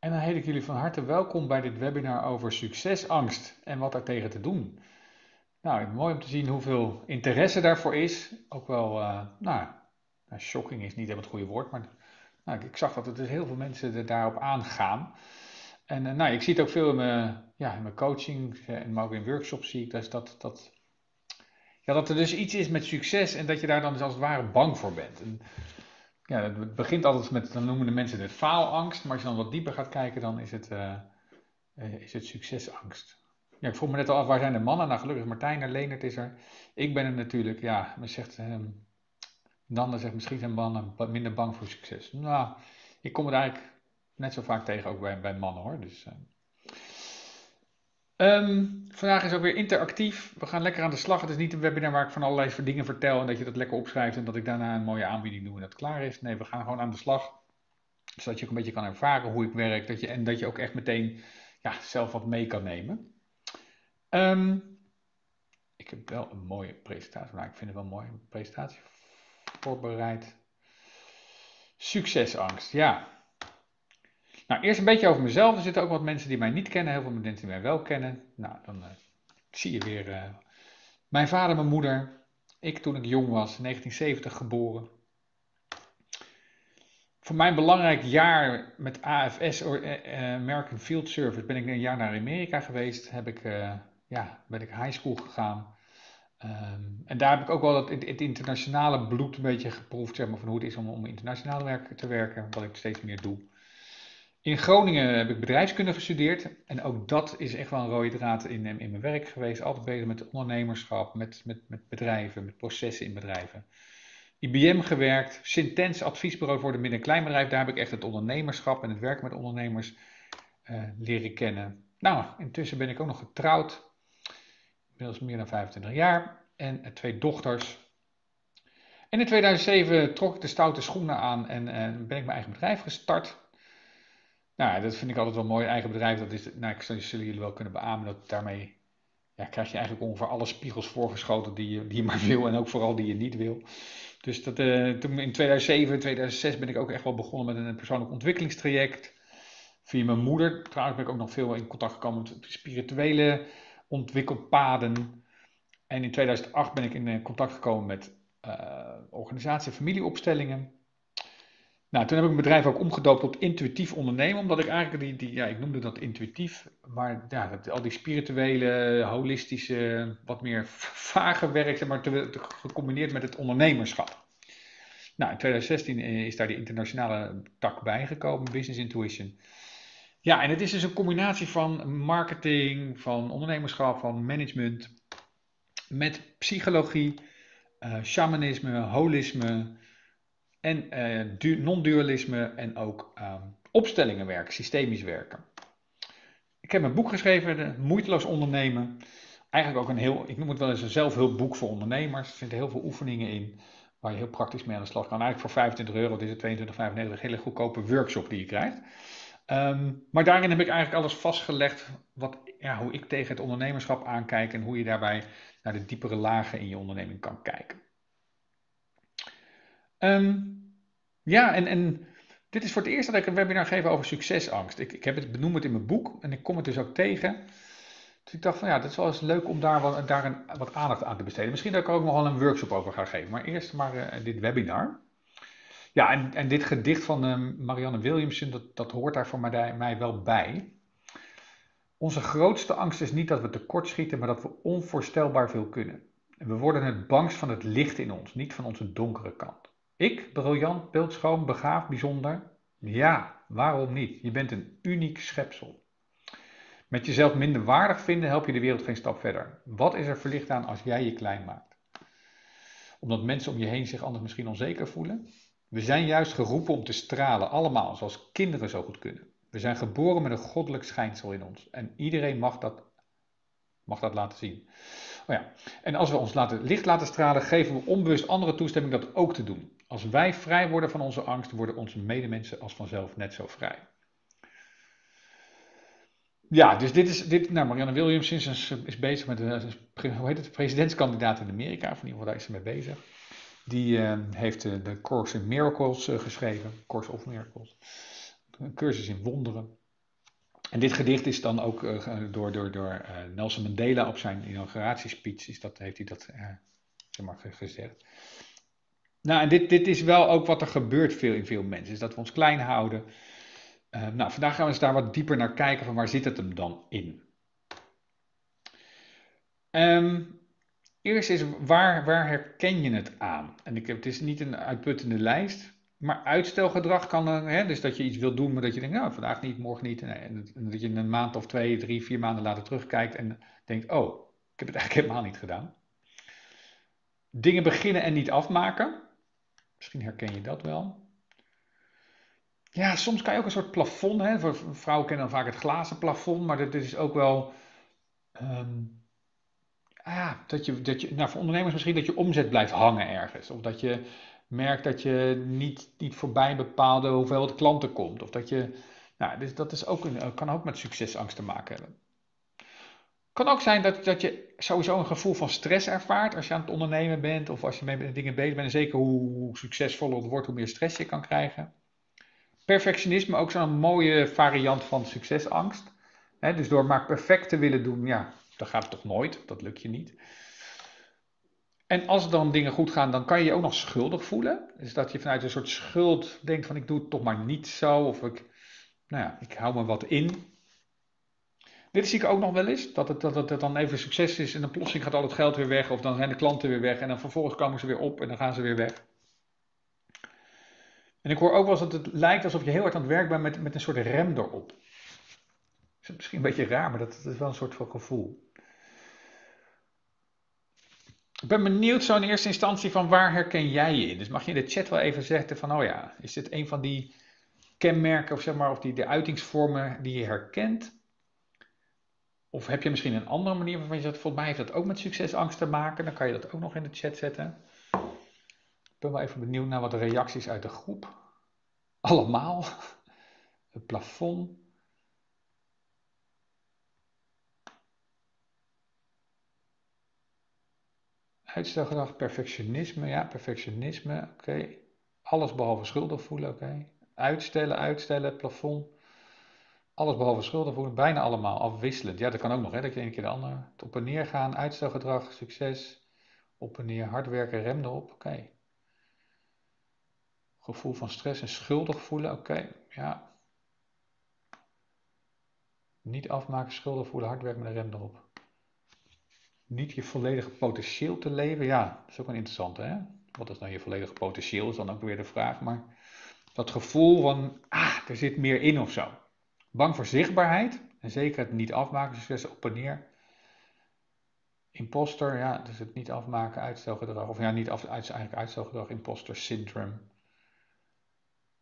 En dan heet ik jullie van harte welkom bij dit webinar over succesangst en wat daar tegen te doen. Nou, mooi om te zien hoeveel interesse daarvoor is. Ook wel, uh, nou, shocking is niet helemaal het goede woord, maar nou, ik zag dat er dus heel veel mensen er daarop aangaan. En uh, nou, ik zie het ook veel in mijn, ja, in mijn coaching en ook in workshops zie ik dus dat, dat, ja, dat er dus iets is met succes en dat je daar dan dus als het ware bang voor bent. En, ja, het begint altijd met, dan noemen de mensen het faalangst, maar als je dan wat dieper gaat kijken, dan is het, uh, is het succesangst. Ja, ik vroeg me net al af, waar zijn de mannen? Nou, gelukkig Martijn en Leonard is er. Ik ben er natuurlijk, ja, men zegt, um, dan zegt misschien zijn mannen minder bang voor succes. Nou, ik kom het eigenlijk net zo vaak tegen, ook bij, bij mannen hoor. Dus, uh, Um, vandaag is ook weer interactief. We gaan lekker aan de slag. Het is niet een webinar waar ik van allerlei dingen vertel en dat je dat lekker opschrijft en dat ik daarna een mooie aanbieding doe en dat klaar is. Nee, we gaan gewoon aan de slag. Zodat je ook een beetje kan ervaren hoe ik werk dat je, en dat je ook echt meteen ja, zelf wat mee kan nemen. Um, ik heb wel een mooie presentatie. Nou, ik vind het wel een mooie presentatie voorbereid. Succesangst, ja. Nou, eerst een beetje over mezelf. Er zitten ook wat mensen die mij niet kennen, heel veel mensen die mij wel kennen. Nou, dan uh, zie je weer uh, mijn vader, mijn moeder. Ik toen ik jong was, 1970 geboren. Voor mijn belangrijk jaar met AFS, uh, American Field Service, ben ik een jaar naar Amerika geweest. Heb ik, ja, ben ik high school gegaan. Um, en daar heb ik ook wel het, het, internationale bloed een beetje geproefd, zeg maar, van hoe het is om, om internationaal te werken, wat ik steeds meer doe. In Groningen heb ik bedrijfskunde gestudeerd. En ook dat is echt wel een rode draad in, in mijn werk geweest. Altijd bezig met ondernemerschap, met, met, met bedrijven, met processen in bedrijven. IBM gewerkt, Sintens adviesbureau voor de midden- en kleinbedrijf. Daar heb ik echt het ondernemerschap en het werken met ondernemers uh, leren kennen. Nou, intussen ben ik ook nog getrouwd. Inmiddels meer dan 25 jaar. En uh, twee dochters. En in 2007 trok ik de stoute schoenen aan en ben ik mijn eigen bedrijf gestart. Nou, dat vind ik altijd wel mooi. Eigen bedrijf, dat is, nou, ik zullen jullie wel kunnen beamen dat daarmee ja, krijg je eigenlijk ongeveer alle spiegels voorgeschoten die je, die je maar wil en ook vooral die je niet wil. Dus dat, uh, toen in 2007, 2006 ben ik ook echt wel begonnen met een persoonlijk ontwikkelingstraject. Via mijn moeder, trouwens ben ik ook nog veel in contact gekomen met spirituele ontwikkelpaden. En in 2008 ben ik in eh, contact gekomen met uh, organisatie familieopstellingen. Nou, toen heb ik mijn bedrijf ook omgedoopt tot intuïtief ondernemen, omdat ik eigenlijk die, die ja, ik noemde dat intuïtief, maar al die spirituele, holistische, wat meer vage werk, maar, te, gecombineerd met het ondernemerschap. Nou, in 2016 is daar de internationale tak bijgekomen, Business Intuition. Ja, en het is dus een combinatie van marketing, van ondernemerschap, van management, met psychologie, uh, shamanisme, holisme, en uh, non-dualisme en ook uh, opstellingen werken, systemisch werken. Ik heb een boek geschreven, Moeiteloos ondernemen. Eigenlijk ook een heel, ik noem het wel eens een zelfhulpboek voor ondernemers. Er zitten heel veel oefeningen in waar je heel praktisch mee aan de slag kan. Eigenlijk voor 25 euro, dit is 22,95, een hele goedkope workshop die je krijgt. Um, maar daarin heb ik eigenlijk alles vastgelegd wat, ja, hoe ik tegen het ondernemerschap aankijk en hoe je daarbij naar de diepere lagen in je onderneming kan kijken. Um, ja, en, en dit is voor het eerst dat ik een webinar geef over succesangst. Ik, ik heb het benoemd in mijn boek en ik kom het dus ook tegen. Dus ik dacht van ja, dat is wel eens leuk om daar, wat, daar een, wat aandacht aan te besteden. Misschien dat ik er ook nog wel een workshop over ga geven. Maar eerst maar uh, dit webinar. Ja, en, en dit gedicht van uh, Marianne Williamson, dat, dat hoort daar voor mij, wel bij. Onze grootste angst is niet dat we tekortschieten, maar dat we onvoorstelbaar veel kunnen. En we worden het bangst van het licht in ons, niet van onze donkere kant. Ik, briljant, beeldschoon, begaafd, bijzonder? Ja, waarom niet? Je bent een uniek schepsel. Met jezelf minder waardig vinden help je de wereld geen stap verder. Wat is er verlicht aan als jij je klein maakt? Omdat mensen om je heen zich anders misschien onzeker voelen? We zijn juist geroepen om te stralen, allemaal, zoals kinderen zo goed kunnen. We zijn geboren met een goddelijk schijnsel in ons. En iedereen mag dat, mag dat laten zien. Oh ja. En als we ons laten, licht laten stralen, geven we onbewust andere toestemming dat ook te doen. Als wij vrij worden van onze angst, worden onze medemensen als vanzelf net zo vrij. Ja, dus dit is, dit, nou Marianne Williams is, is bezig met, een, hoe heet het, presidentskandidaat in Amerika, of in ieder geval daar is ze mee bezig. Die uh, heeft de Course in Miracles geschreven, Course of Miracles. Een cursus in wonderen. En dit gedicht is dan ook door, door, door Nelson Mandela op zijn inauguratiespeech, is dat, heeft hij dat zeg maar, gezegd. Nou, en dit, dit is wel ook wat er gebeurt veel in veel mensen, is dat we ons klein houden. nou, vandaag gaan we eens daar wat dieper naar kijken van waar zit het hem dan in. Um, Eerst is waar, waar herken je het aan? En ik heb, het is niet een uitputtende lijst, maar uitstelgedrag kan hè, dus dat je iets wil doen, maar dat je denkt, nou vandaag niet, morgen niet. En dat je een maand of twee, drie, vier maanden later terugkijkt en denkt, oh, ik heb het eigenlijk helemaal niet gedaan. Dingen beginnen en niet afmaken. Misschien herken je dat wel. Ja, soms kan je ook een soort plafond, hè. Vrouwen kennen dan vaak het glazen plafond, maar dat is ook wel... Ah, dat je, dat je, nou voor ondernemers misschien dat je omzet blijft hangen ergens. Of dat je merkt dat je niet, niet voorbij bepaalde hoeveelheid klanten komt. Of dat je, nou, dus dat is ook een, kan ook met succesangst te maken hebben. Kan ook zijn dat, dat je sowieso een gevoel van stress ervaart als je aan het ondernemen bent. Of als je met dingen bezig bent. En zeker hoe succesvoller het wordt, hoe meer stress je kan krijgen. Perfectionisme, ook zo'n mooie variant van succesangst. dus door maar perfect te willen doen, ja, dat gaat toch nooit, dat lukt je niet. En als dan dingen goed gaan, dan kan je je ook nog schuldig voelen. Dus dat je vanuit een soort schuld denkt van ik doe het toch maar niet zo. Of ik, nou ja, ik hou me wat in. Dit zie ik ook nog wel eens. Dat het, dat het dan even succes is en dan plotseling gaat al het geld weer weg. Of dan zijn de klanten weer weg. En dan vervolgens komen ze weer op en dan gaan ze weer weg. En ik hoor ook wel eens dat het lijkt alsof je heel hard aan het werk bent met, met een soort rem erop. Is misschien een beetje raar, maar dat, dat is wel een soort van gevoel. Ik ben benieuwd zo in eerste instantie van waar herken jij je in? Dus mag je in de chat wel even zeggen van, oh ja, is dit een van die kenmerken of zeg maar, of die de uitingsvormen die je herkent? Of heb je misschien een andere manier waarvan je zegt, volgens mij heeft dat ook met succesangst te maken? Dan kan je dat ook nog in de chat zetten. Ik ben wel even benieuwd naar wat de reacties uit de groep. Allemaal. Het plafond. Uitstelgedrag, perfectionisme, ja, perfectionisme, oké. Alles behalve schuldig voelen, oké. Uitstellen, uitstellen, plafond. Alles behalve schuldig voelen, bijna allemaal afwisselend. Ja, dat kan ook nog, hè, dat je een keer de ander. Het op en neer gaan, uitstelgedrag, succes. Op en neer, hard werken, rem erop, oké. Gevoel van stress en schuldig voelen, oké, ja. Niet afmaken, schuldig voelen, hard werken met een rem erop niet je volledige potentieel te leven, ja, dat is ook wel interessant, hè? Wat is nou je volledige potentieel, is dan ook weer de vraag. Maar dat gevoel van, ah, er zit meer in of zo. Bang voor zichtbaarheid, en zeker het niet afmaken, succes op en neer. Imposter, ja, dus het niet afmaken, uitstelgedrag, of ja, niet af, eigenlijk uitstelgedrag, imposter syndrome.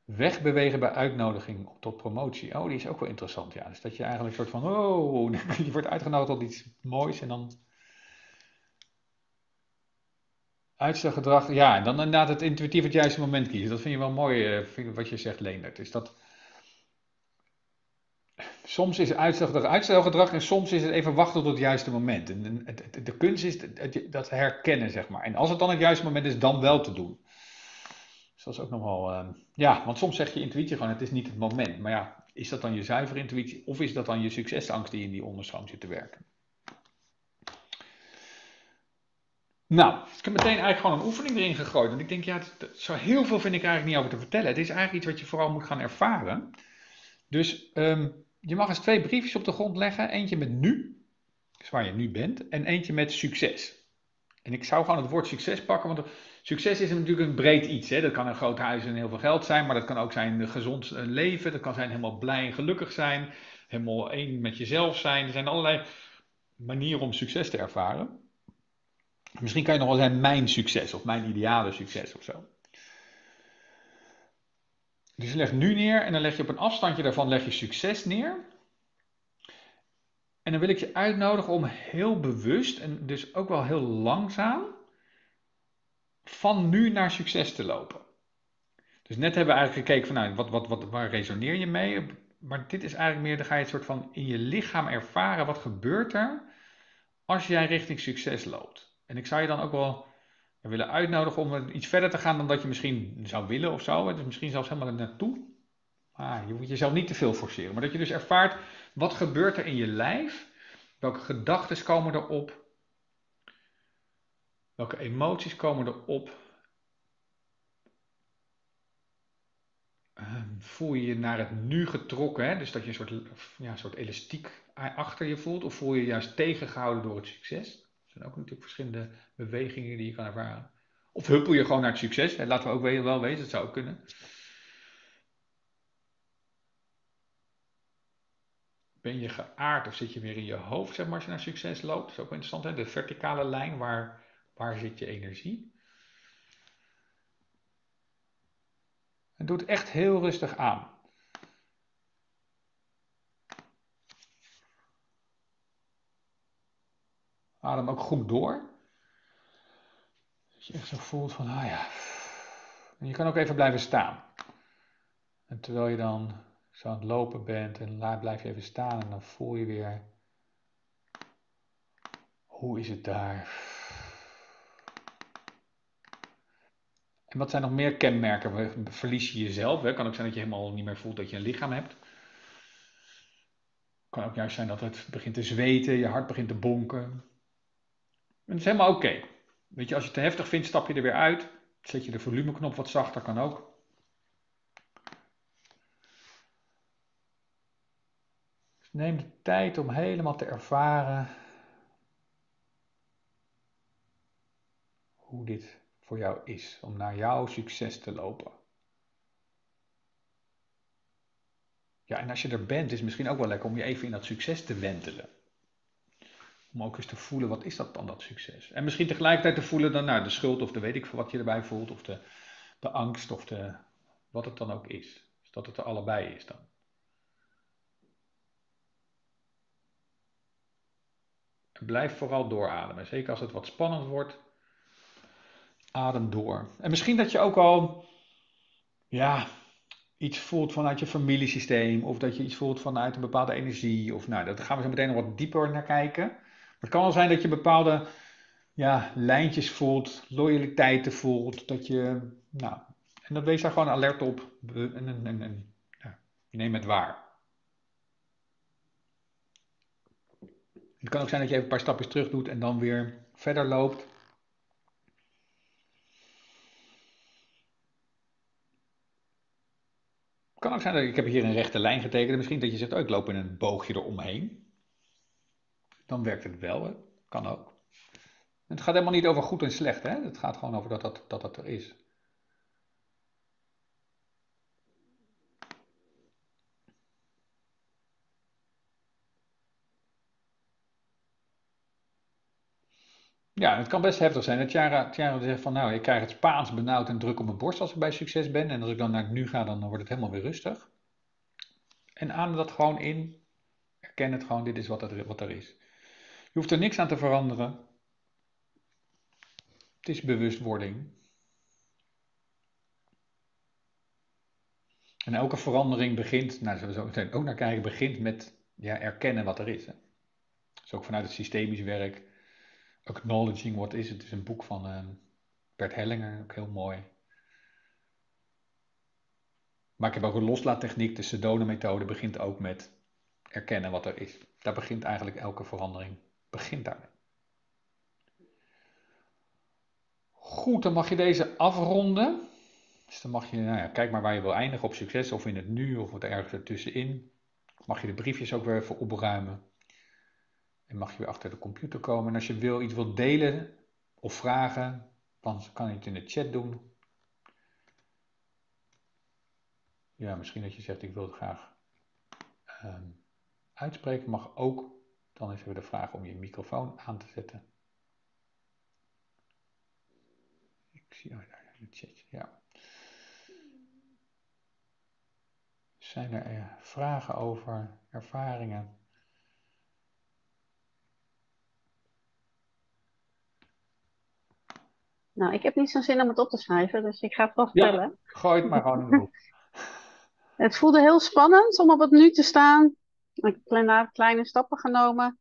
Wegbewegen bij uitnodiging tot promotie. Oh, die is ook wel interessant, ja. Dus dat je eigenlijk soort van, oh, je wordt uitgenodigd tot iets moois en dan Uitstelgedrag, ja, en dan inderdaad het intuïtief het juiste moment kiezen. Dat vind je wel mooi, uh, wat je zegt, Leendert. Is dat... Soms is uitstelgedrag uitstelgedrag en soms is het even wachten tot het juiste moment. En de, kunst is dat herkennen, zeg maar. En als het dan het juiste moment is, dan wel te doen. Dus dat is ook nog wel, uh, ja, want soms zeg je intuïtie gewoon, het is niet het moment. Maar ja, is dat dan je zuivere intuïtie of is dat dan je succesangst die in die onderstroom zit te werken? Nou, ik heb meteen eigenlijk gewoon een oefening erin gegooid. Want ik denk, ja, zo heel veel vind ik eigenlijk niet over te vertellen. Het is eigenlijk iets wat je vooral moet gaan ervaren. Dus um, je mag eens twee briefjes op de grond leggen. Eentje met nu, dus waar je nu bent. En eentje met succes. En ik zou gewoon het woord succes pakken, want succes is natuurlijk een breed iets. Hè? Dat kan een groot huis en heel veel geld zijn, maar dat kan ook zijn een gezond leven. Dat kan zijn helemaal blij en gelukkig zijn. Helemaal één met jezelf zijn. Er zijn allerlei manieren om succes te ervaren. Misschien kan je nog wel zeggen mijn succes of mijn ideale succes of zo. Dus je legt nu neer en dan leg je op een afstandje daarvan leg je succes neer. En dan wil ik je uitnodigen om heel bewust en dus ook wel heel langzaam van nu naar succes te lopen. Dus net hebben we eigenlijk gekeken van nou, wat, wat, wat, waar resoneer je mee? Maar dit is eigenlijk meer, dan ga je het soort van in je lichaam ervaren. Wat gebeurt er als jij richting succes loopt? En ik zou je dan ook wel willen uitnodigen om iets verder te gaan dan dat je misschien zou willen of zo. Dus misschien zelfs helemaal naartoe. ah, je moet jezelf niet te veel forceren. Maar dat je dus ervaart, wat gebeurt er in je lijf? Welke gedachten komen erop? Welke emoties komen erop? Ehm, voel je je naar het nu getrokken, hè? dus dat je een soort, ja, een soort elastiek achter je voelt, of voel je je juist tegengehouden door het succes? Zijn ook natuurlijk verschillende bewegingen die je kan ervaren. Of huppel je gewoon naar het succes? Hè? Laten we ook wel weten, dat zou ook kunnen. Ben je geaard of zit je weer in je hoofd, zeg maar, als je naar succes loopt? Dat is ook interessant, hè? De verticale lijn, waar, waar zit je energie? En doe het echt heel rustig aan. Adem ook goed door. Dat je echt zo voelt van, ah ja. En je kan ook even blijven staan. En terwijl je dan zo aan het lopen bent en laat, blijf je even staan en dan voel je weer, hoe is het daar? En wat zijn nog meer kenmerken? Verlies je jezelf? Hè? Kan ook zijn dat je helemaal niet meer voelt dat je een lichaam hebt. Kan ook juist zijn dat het begint te zweten, je hart begint te bonken. En dat is helemaal oké. Weet je, als je het te heftig vindt, stap je er weer uit. Zet je de volumeknop wat zachter, kan ook. Dus neem de tijd om helemaal te ervaren hoe dit voor jou is om naar jouw succes te lopen. Ja, en als je er bent, is het misschien ook wel lekker om je even in dat succes te wentelen. Om ook eens te voelen, wat is dat dan, dat succes? En misschien tegelijkertijd te voelen dan, nou, de schuld of de weet ik veel wat je erbij voelt, of de, de angst of de, wat het dan ook is. Dus dat het er allebei is dan. En blijf vooral doorademen. Zeker als het wat spannend wordt, adem door. En misschien dat je ook al ja, iets voelt vanuit je familiesysteem, of dat je iets voelt vanuit een bepaalde energie. Of nou, daar gaan we zo meteen nog wat dieper naar kijken. Het kan wel zijn dat je bepaalde ja, lijntjes voelt, loyaliteiten voelt, dat je, nou, en dan wees daar gewoon alert op en, en, en, ja, neem het waar. Het kan ook zijn dat je even een paar stapjes terug doet en dan weer verder loopt. kan ook zijn dat ik heb hier een rechte lijn getekend. Misschien dat je zegt, oh, ik loop in een boogje eromheen. Dan werkt het wel. Hè? Kan ook. Het gaat helemaal niet over goed en slecht. Hè? Het gaat gewoon over dat dat, dat, er is. Ja, het kan best heftig zijn. Dat Tiara, zegt van, nou, ik krijg het Spaans benauwd en druk op mijn borst als ik bij succes ben. En als ik dan naar nu ga, dan wordt het helemaal weer rustig. En adem dat gewoon in. Erken het gewoon, dit is wat er, wat er is. Je hoeft er niks aan te veranderen. Het is bewustwording. En elke verandering begint, nou, zullen we zo meteen ook naar kijken, begint met ja, erkennen wat er is. Hè. Dus ook vanuit het systemisch werk Acknowledging What Is. Het is een boek van uh, Bert Hellinger, ook heel mooi. Maar ik heb ook een loslaattechniek. De Sedona-methode begint ook met erkennen wat er is. Daar begint eigenlijk elke verandering. Begint daarmee. Goed, dan mag je deze afronden. Dus dan mag je, nou ja, kijk maar waar je wil eindigen op succes, of in het nu, of wat ergens ertussenin. Mag je de briefjes ook weer even opruimen. En mag je weer achter de computer komen. En als je wil, iets wilt delen of vragen, dan kan je het in de chat doen. Ja, misschien dat je zegt, ik wil het graag um, uitspreken. Mag ook. Dan is er de vraag om je microfoon aan te zetten. Ik zie oh, daar in chat, ja. Zijn er eh, vragen over ervaringen? Nou, ik heb niet zo'n zin om het op te schrijven, dus ik ga het wel vertellen. Ja, gooi het maar gewoon in de boek. Het voelde heel spannend om op het nu te staan. Ik heb kleine stappen genomen.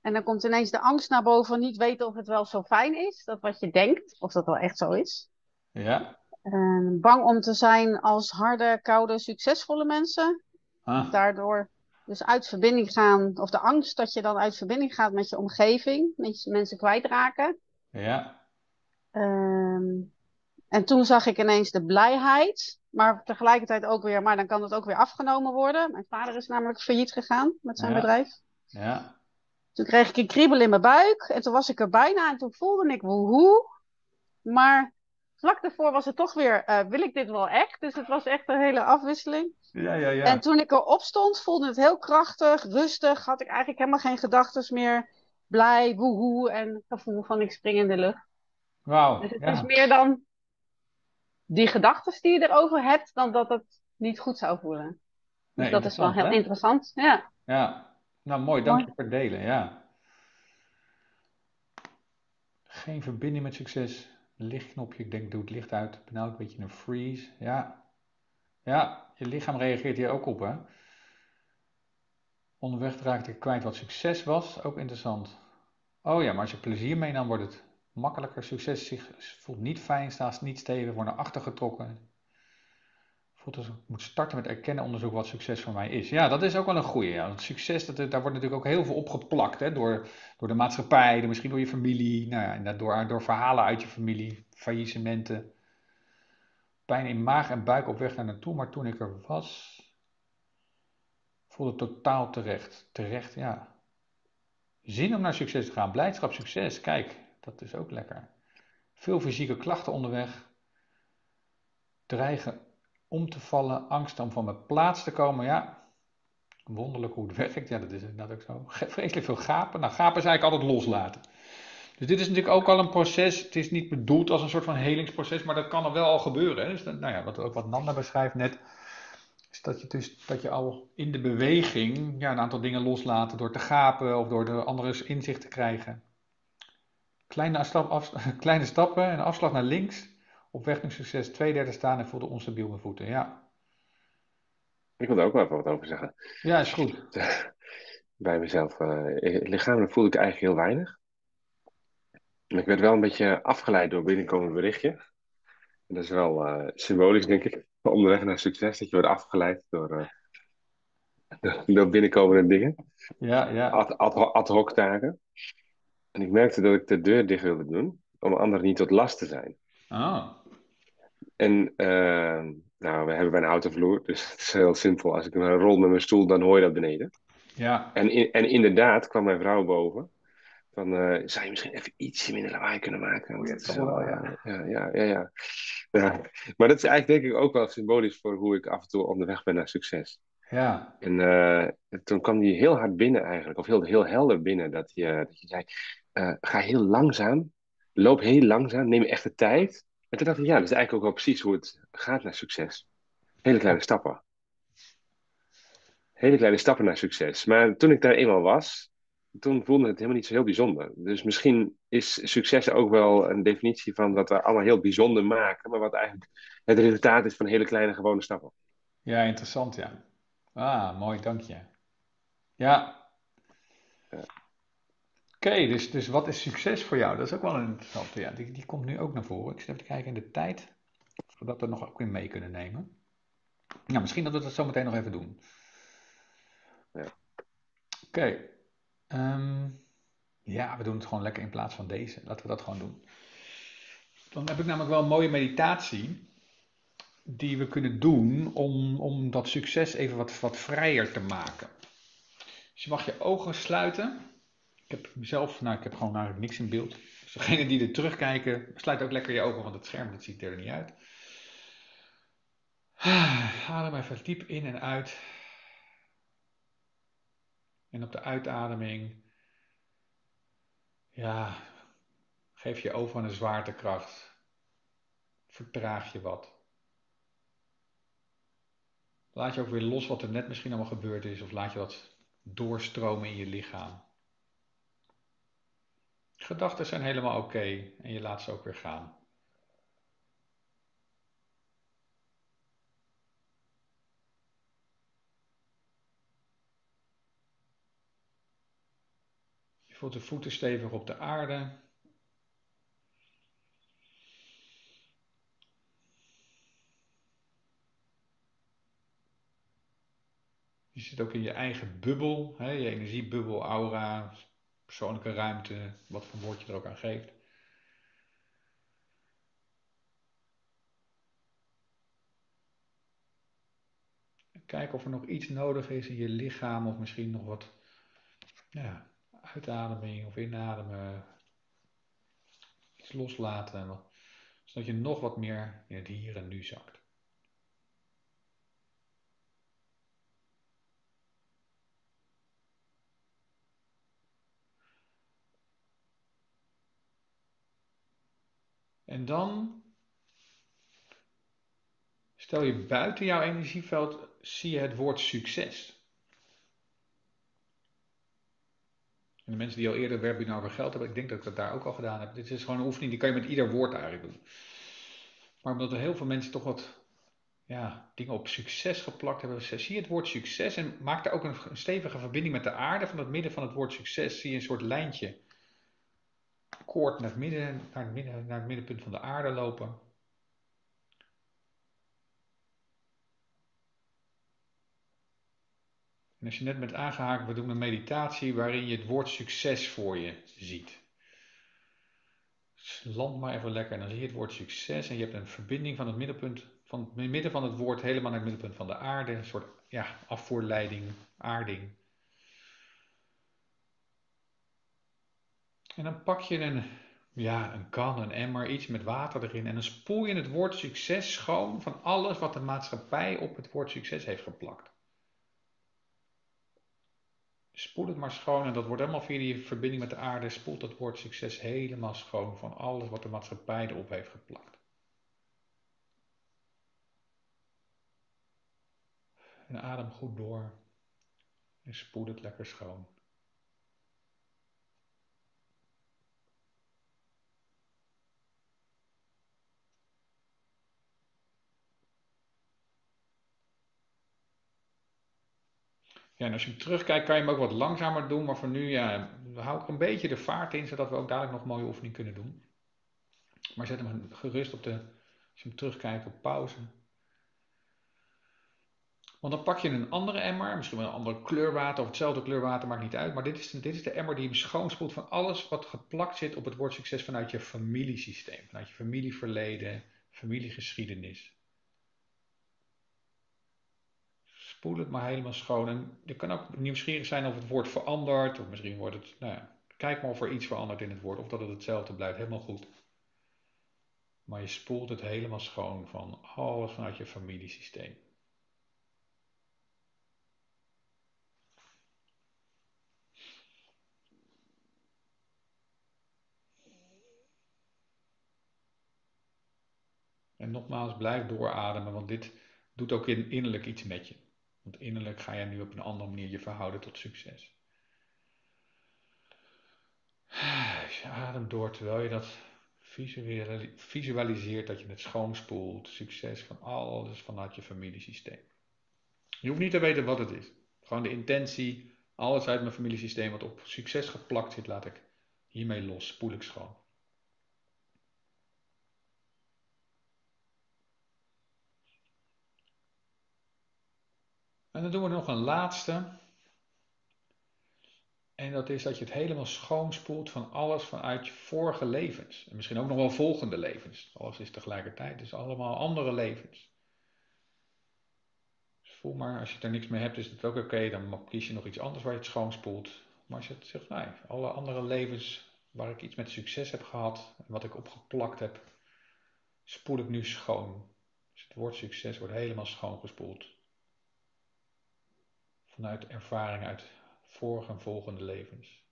En dan komt ineens de angst naar boven, niet weten of het wel zo fijn is, dat wat je denkt, of dat wel echt zo is. Ja. En bang om te zijn als harde, koude, succesvolle mensen. Ah, Daardoor dus uit verbinding gaan, of de angst dat je dan uit verbinding gaat met je omgeving, met je mensen kwijtraken. ja, Ehm, en toen zag ik ineens de blijheid, maar tegelijkertijd ook weer, maar dan kan het ook weer afgenomen worden. Mijn vader is namelijk failliet gegaan met zijn Ja. bedrijf. ja, Toen kreeg ik een kriebel in mijn buik en toen was ik er bijna en toen voelde ik woehoe. Maar vlak daarvoor was het toch weer, eh, wil ik dit wel echt? Dus het was echt een hele afwisseling. ja, ja, ja. En toen ik erop stond, voelde het heel krachtig, rustig. Had ik eigenlijk helemaal geen gedachten meer. Blij, woehoe en gevoel van ik spring in de lucht. Wauw, Dus het ja. is meer dan die gedachten die je erover hebt, dan dat het niet goed zou voelen. Dus Nee, dat is wel heel interessant, interessant. Ja. Ja, nou mooi, dank je voor het delen, ja. Geen verbinding met succes. Lichtknopje, ik denk doe het licht uit. Benauwd, een beetje een freeze. Ja, ja, je lichaam reageert hier ook op, hè. Onderweg raakte ik kwijt wat succes was, ook interessant. Oh ja, maar als je plezier meenam, wordt het makkelijker. Succes zich, voelt niet fijn, staat niet stevig, wordt naar achter getrokken. Voelt als ik moet starten met erkennen, onderzoeken wat succes voor mij is. Ja, dat is ook wel een goeie. Ja. Succes, dat, daar wordt natuurlijk ook heel veel opgeplakt. Hè? Door, door de maatschappij, door, misschien door je familie. Nou ja, door, door verhalen uit je familie, faillissementen. Pijn in maag en buik op weg naar naartoe. Maar toen ik er was, voelde totaal terecht. Terecht, ja. Zin om naar succes te gaan. Blijdschap, succes. Kijk, dat is ook lekker. Veel fysieke klachten onderweg. Dreigen om te vallen, angst om van mijn plaats te komen. Ja, wonderlijk hoe het werkt. Ja, dat is inderdaad ook zo. Vreselijk veel gapen. Nou, gapen is eigenlijk altijd loslaten. Dus dit is natuurlijk ook al een proces. Het is niet bedoeld als een soort van helingsproces, maar dat kan er wel al gebeuren. Dus nou ja, wat, ook wat Nanda beschrijft net, is dat je, dus, dat je al in de beweging ja, een aantal dingen loslaten door te gapen of door de andere inzicht te krijgen. Kleine, stap, af, kleine stappen en afslag naar links. Op weg naar succes, twee derde staan en voelde onstabiel mijn voeten. Ja, Ik wil er ook wel even wat over zeggen. ja is goed. Bij mezelf. eh, lichamelijk voelde ik eigenlijk heel weinig. Ik werd wel een beetje afgeleid door binnenkomend berichtje. En dat is wel eh, symbolisch, denk ik. Onderweg naar succes, dat je wordt afgeleid door, eh, door- door binnenkomende dingen. Ja, ja. Ad, ad, ad hoc taken. En ik merkte dat ik de deur dicht wilde doen, om anderen niet tot last te zijn. Oh, En eh, nou, we hebben bij een houten vloer, dus het is heel simpel. Als ik een rol met mijn stoel, dan hoor je dat beneden. ja. En, in- en inderdaad kwam mijn vrouw boven. Van, eh, zou je misschien even ietsje minder lawaai kunnen maken? Want Oh ja, het is wel, ja. ja, ja, ja, ja. Ja. Maar dat is eigenlijk denk ik ook wel symbolisch voor hoe ik af en toe onderweg ben naar succes. Ja, En eh, toen kwam die heel hard binnen eigenlijk, of heel, heel helder binnen, dat je, dat je zei, eh, ga heel langzaam, loop heel langzaam, neem echt de tijd. En toen dacht ik, ja, dat is eigenlijk ook wel precies hoe het gaat naar succes. Hele kleine stappen. Hele kleine stappen naar succes. Maar toen ik daar eenmaal was, toen voelde het helemaal niet zo heel bijzonder. Dus misschien is succes ook wel een definitie van wat we allemaal heel bijzonder maken, maar wat eigenlijk het resultaat is van hele kleine gewone stappen. ja, interessant, ja. Ah, mooi, dank je. Ja. Ja. Oké, dus, dus wat is succes voor jou? Dat is ook wel een interessante. Ja, die, die komt nu ook naar voren. Ik zit even te kijken in de tijd, of we dat er nog ook in mee kunnen nemen. Nou, misschien dat we dat zo meteen nog even doen. Ja. Oké. Ehm, ja, we doen het gewoon lekker in plaats van deze. Laten we dat gewoon doen. Dan heb ik namelijk wel een mooie meditatie die we kunnen doen om, om dat succes even wat, wat vrijer te maken. Dus je mag je ogen sluiten. Ik heb mezelf, nou ik heb gewoon eigenlijk niks in beeld. Dus degenen die er terugkijken, sluit ook lekker je ogen, want het scherm dat ziet er niet uit. Adem even diep in en uit. En op de uitademing, ja, geef je over aan de zwaartekracht. Vertraag je wat. Laat je ook weer los wat er net misschien allemaal gebeurd is, of laat je wat doorstromen in je lichaam. Gedachten zijn helemaal oké en je laat ze ook weer gaan. Je voelt de voeten stevig op de aarde. Je zit ook in je eigen bubbel, hè, je energiebubbel, aura, persoonlijke ruimte, wat voor woord je er ook aan geeft. Kijk of er nog iets nodig is in je lichaam of misschien nog wat ja, uitademing of inademen. Iets loslaten, zodat je nog wat meer in het hier en nu zakt. En dan stel je buiten jouw energieveld, zie je het woord succes. En de mensen die al eerder webinar over geld hebben, ik denk dat ik dat daar ook al gedaan heb. Dit is gewoon een oefening, die kan je met ieder woord eigenlijk doen. Maar omdat er heel veel mensen toch wat ja, dingen op succes geplakt hebben, zie je het woord succes en maak daar ook een stevige verbinding met de aarde. Van het midden van het woord succes zie je een soort lijntje koord naar het, midden, naar, het middenpunt van de aarde lopen. En als je net bent aangehaakt, we doen een meditatie waarin je het woord succes voor je ziet. Dus land maar even lekker en dan zie je het woord succes en je hebt een verbinding van het middenpunt, van het midden van het woord helemaal naar het middenpunt van de aarde. Een soort ja, afvoerleiding, aarding. En dan pak je een, ja, een kan, een emmer, iets met water erin. En dan spoel je het woord succes schoon van alles wat de maatschappij op het woord succes heeft geplakt. Spoel het maar schoon en dat wordt helemaal via die verbinding met de aarde, spoelt dat woord succes helemaal schoon van alles wat de maatschappij erop heeft geplakt. En adem goed door en spoel het lekker schoon. Ja, en als je hem terugkijkt, kan je hem ook wat langzamer doen. Maar voor nu ja, hou ik een beetje de vaart in, zodat we ook dadelijk nog een mooie oefening kunnen doen. Maar zet hem gerust op de, als je hem terugkijkt, op pauze. Want dan pak je een andere emmer, misschien wel een andere kleurwater of hetzelfde kleurwater, maakt niet uit. Maar dit is, dit is de emmer die hem schoonspoelt van alles wat geplakt zit op het woord succes vanuit je familiesysteem. Vanuit je familieverleden, familiegeschiedenis. Spoel het maar helemaal schoon. En je kan ook nieuwsgierig zijn of het woord verandert. Of misschien wordt het, nou ja, kijk maar of er iets verandert in het woord. Of dat het hetzelfde blijft. Helemaal goed. Maar je spoelt het helemaal schoon van alles vanuit je familiesysteem. En nogmaals, blijf doorademen, want dit doet ook innerlijk iets met je. Want innerlijk ga je nu op een andere manier je verhouden tot succes. je ademt door terwijl je dat visualiseert, dat je het schoonspoelt. Succes van alles vanuit je familiesysteem. Je hoeft niet te weten wat het is. Gewoon de intentie, alles uit mijn familiesysteem wat op succes geplakt zit, laat ik hiermee los, spoel ik schoon. En dan doen we nog een laatste. En dat is dat je het helemaal schoonspoelt van alles vanuit je vorige levens. En misschien ook nog wel volgende levens. Alles is tegelijkertijd, dus allemaal andere levens. Dus voel maar, als je er niks mee hebt, is het ook oké. dan kies je nog iets anders waar je het schoonspoelt. Maar als je het zegt, nee, alle andere levens waar ik iets met succes heb gehad. En wat ik opgeplakt heb, spoel ik nu schoon. Dus het woord succes wordt helemaal schoongespoeld vanuit ervaring uit vorige en volgende levens.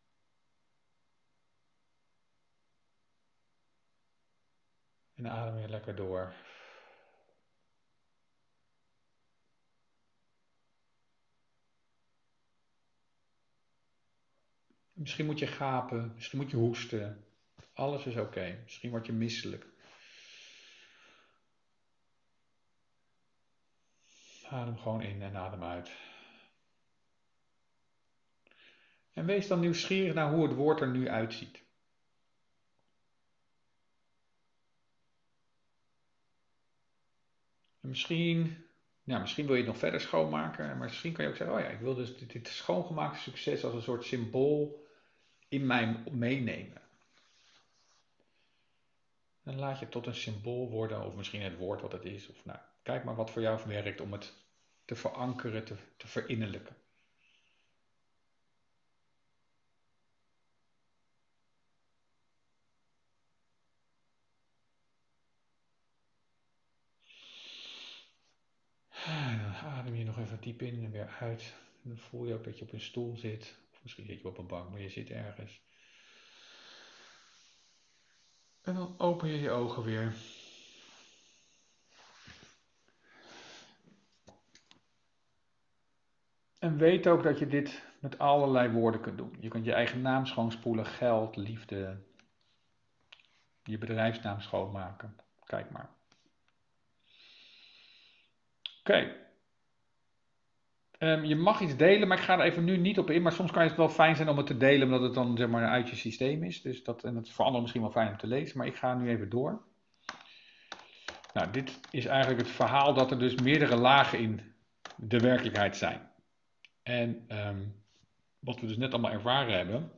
En adem je lekker door. Misschien moet je gapen, misschien moet je hoesten. Alles is oké. Misschien word je misselijk. Adem gewoon in en adem uit. En wees dan nieuwsgierig naar hoe het woord er nu uitziet. En misschien ja, misschien wil je het nog verder schoonmaken, maar misschien kan je ook zeggen, oh ja, ik wil dus dit, dit schoongemaakte succes als een soort symbool in mij meenemen. Dan laat je het tot een symbool worden, of misschien het woord wat het is. Of nou, kijk maar wat voor jou werkt om het te verankeren, te, te verinnerlijken. Dan adem je nog diep in en weer uit. dan voel je ook dat je op een stoel zit. Of misschien zit je op een bank, maar je zit ergens. En dan open je je ogen weer. En weet ook dat je dit met allerlei woorden kunt doen. Je kunt je eigen naam schoonspoelen, geld, liefde, je bedrijfsnaam schoonmaken. Kijk maar. Oké. Ehm, je mag iets delen, maar ik ga er even nu niet op in. Maar soms kan het wel fijn zijn om het te delen, omdat het dan zeg maar uit je systeem is. Dus dat, en dat is voor anderen misschien wel fijn om te lezen. Maar ik ga nu even door. Nou, dit is eigenlijk het verhaal dat er dus meerdere lagen in de werkelijkheid zijn. En ehm, wat we dus net allemaal ervaren hebben.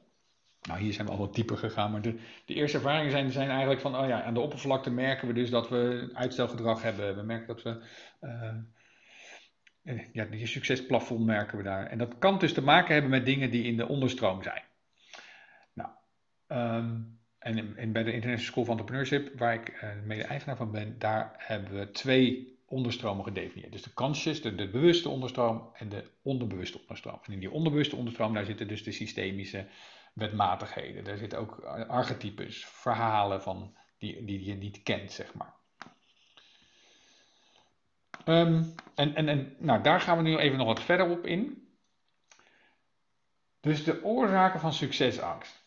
Nou, hier zijn we al wat dieper gegaan, maar de, eerste ervaringen zijn, zijn eigenlijk van, oh ja, aan de oppervlakte merken we dus dat we uitstelgedrag hebben. We merken dat we, uh, ja, die succesplafond merken we daar. En dat kan dus te maken hebben met dingen die in de onderstroom zijn. Nou, um, en bij de International School of Entrepreneurship, waar ik uh, mede-eigenaar van ben, daar hebben we twee onderstromen gedefinieerd. Dus de kansjes, de, de, bewuste onderstroom en de onderbewuste onderstroom. En in die onderbewuste onderstroom, daar zitten dus de systemische wetmatigheden. Daar zitten ook archetypes, verhalen van die, die je niet kent, zeg maar. Um, en en, en nou, daar gaan we nu even nog wat verder op in. Dus de oorzaken van succesangst.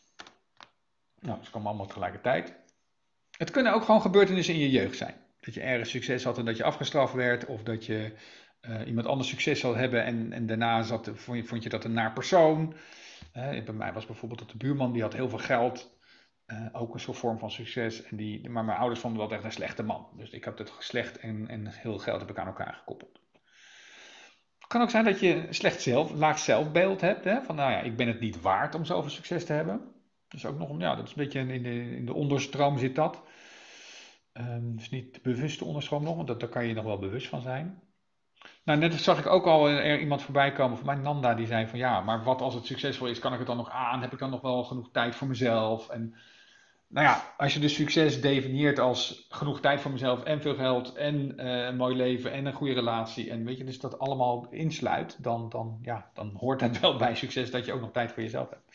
Nou, ze komen allemaal tegelijkertijd. Het kunnen ook gewoon gebeurtenissen in je jeugd zijn. Dat je ergens succes had en dat je afgestraft werd, of dat je uh, iemand anders succes zal hebben en, en daarna zat, vond, je, vond je dat een naar persoon. Uh, bij mij was bijvoorbeeld dat de buurman die had heel veel geld, uh, ook een soort vorm van succes. En die, maar mijn ouders vonden dat echt een slechte man. Dus ik heb het slecht en, en heel geld heb ik aan elkaar gekoppeld. Het kan ook zijn dat je slecht zelf, laag zelfbeeld hebt. Hè? Van nou ja, ik ben het niet waard om zoveel succes te hebben. Dus ook nog, ja, dat is een beetje in de, in de onderstroom zit dat. Um, dus niet de bewuste onderstroom nog, want dat, daar kan je nog wel bewust van zijn. Nou, net zag ik ook al iemand voorbij komen van mijn Nanda, die zei van ja, maar wat als het succesvol is, kan ik het dan nog aan? Heb ik dan nog wel genoeg tijd voor mezelf? En nou ja, als je dus succes definieert als genoeg tijd voor mezelf en veel geld en uh, een mooi leven en een goede relatie en weet je, dus dat allemaal insluit, dan, dan, ja, dan hoort het wel bij succes dat je ook nog tijd voor jezelf hebt.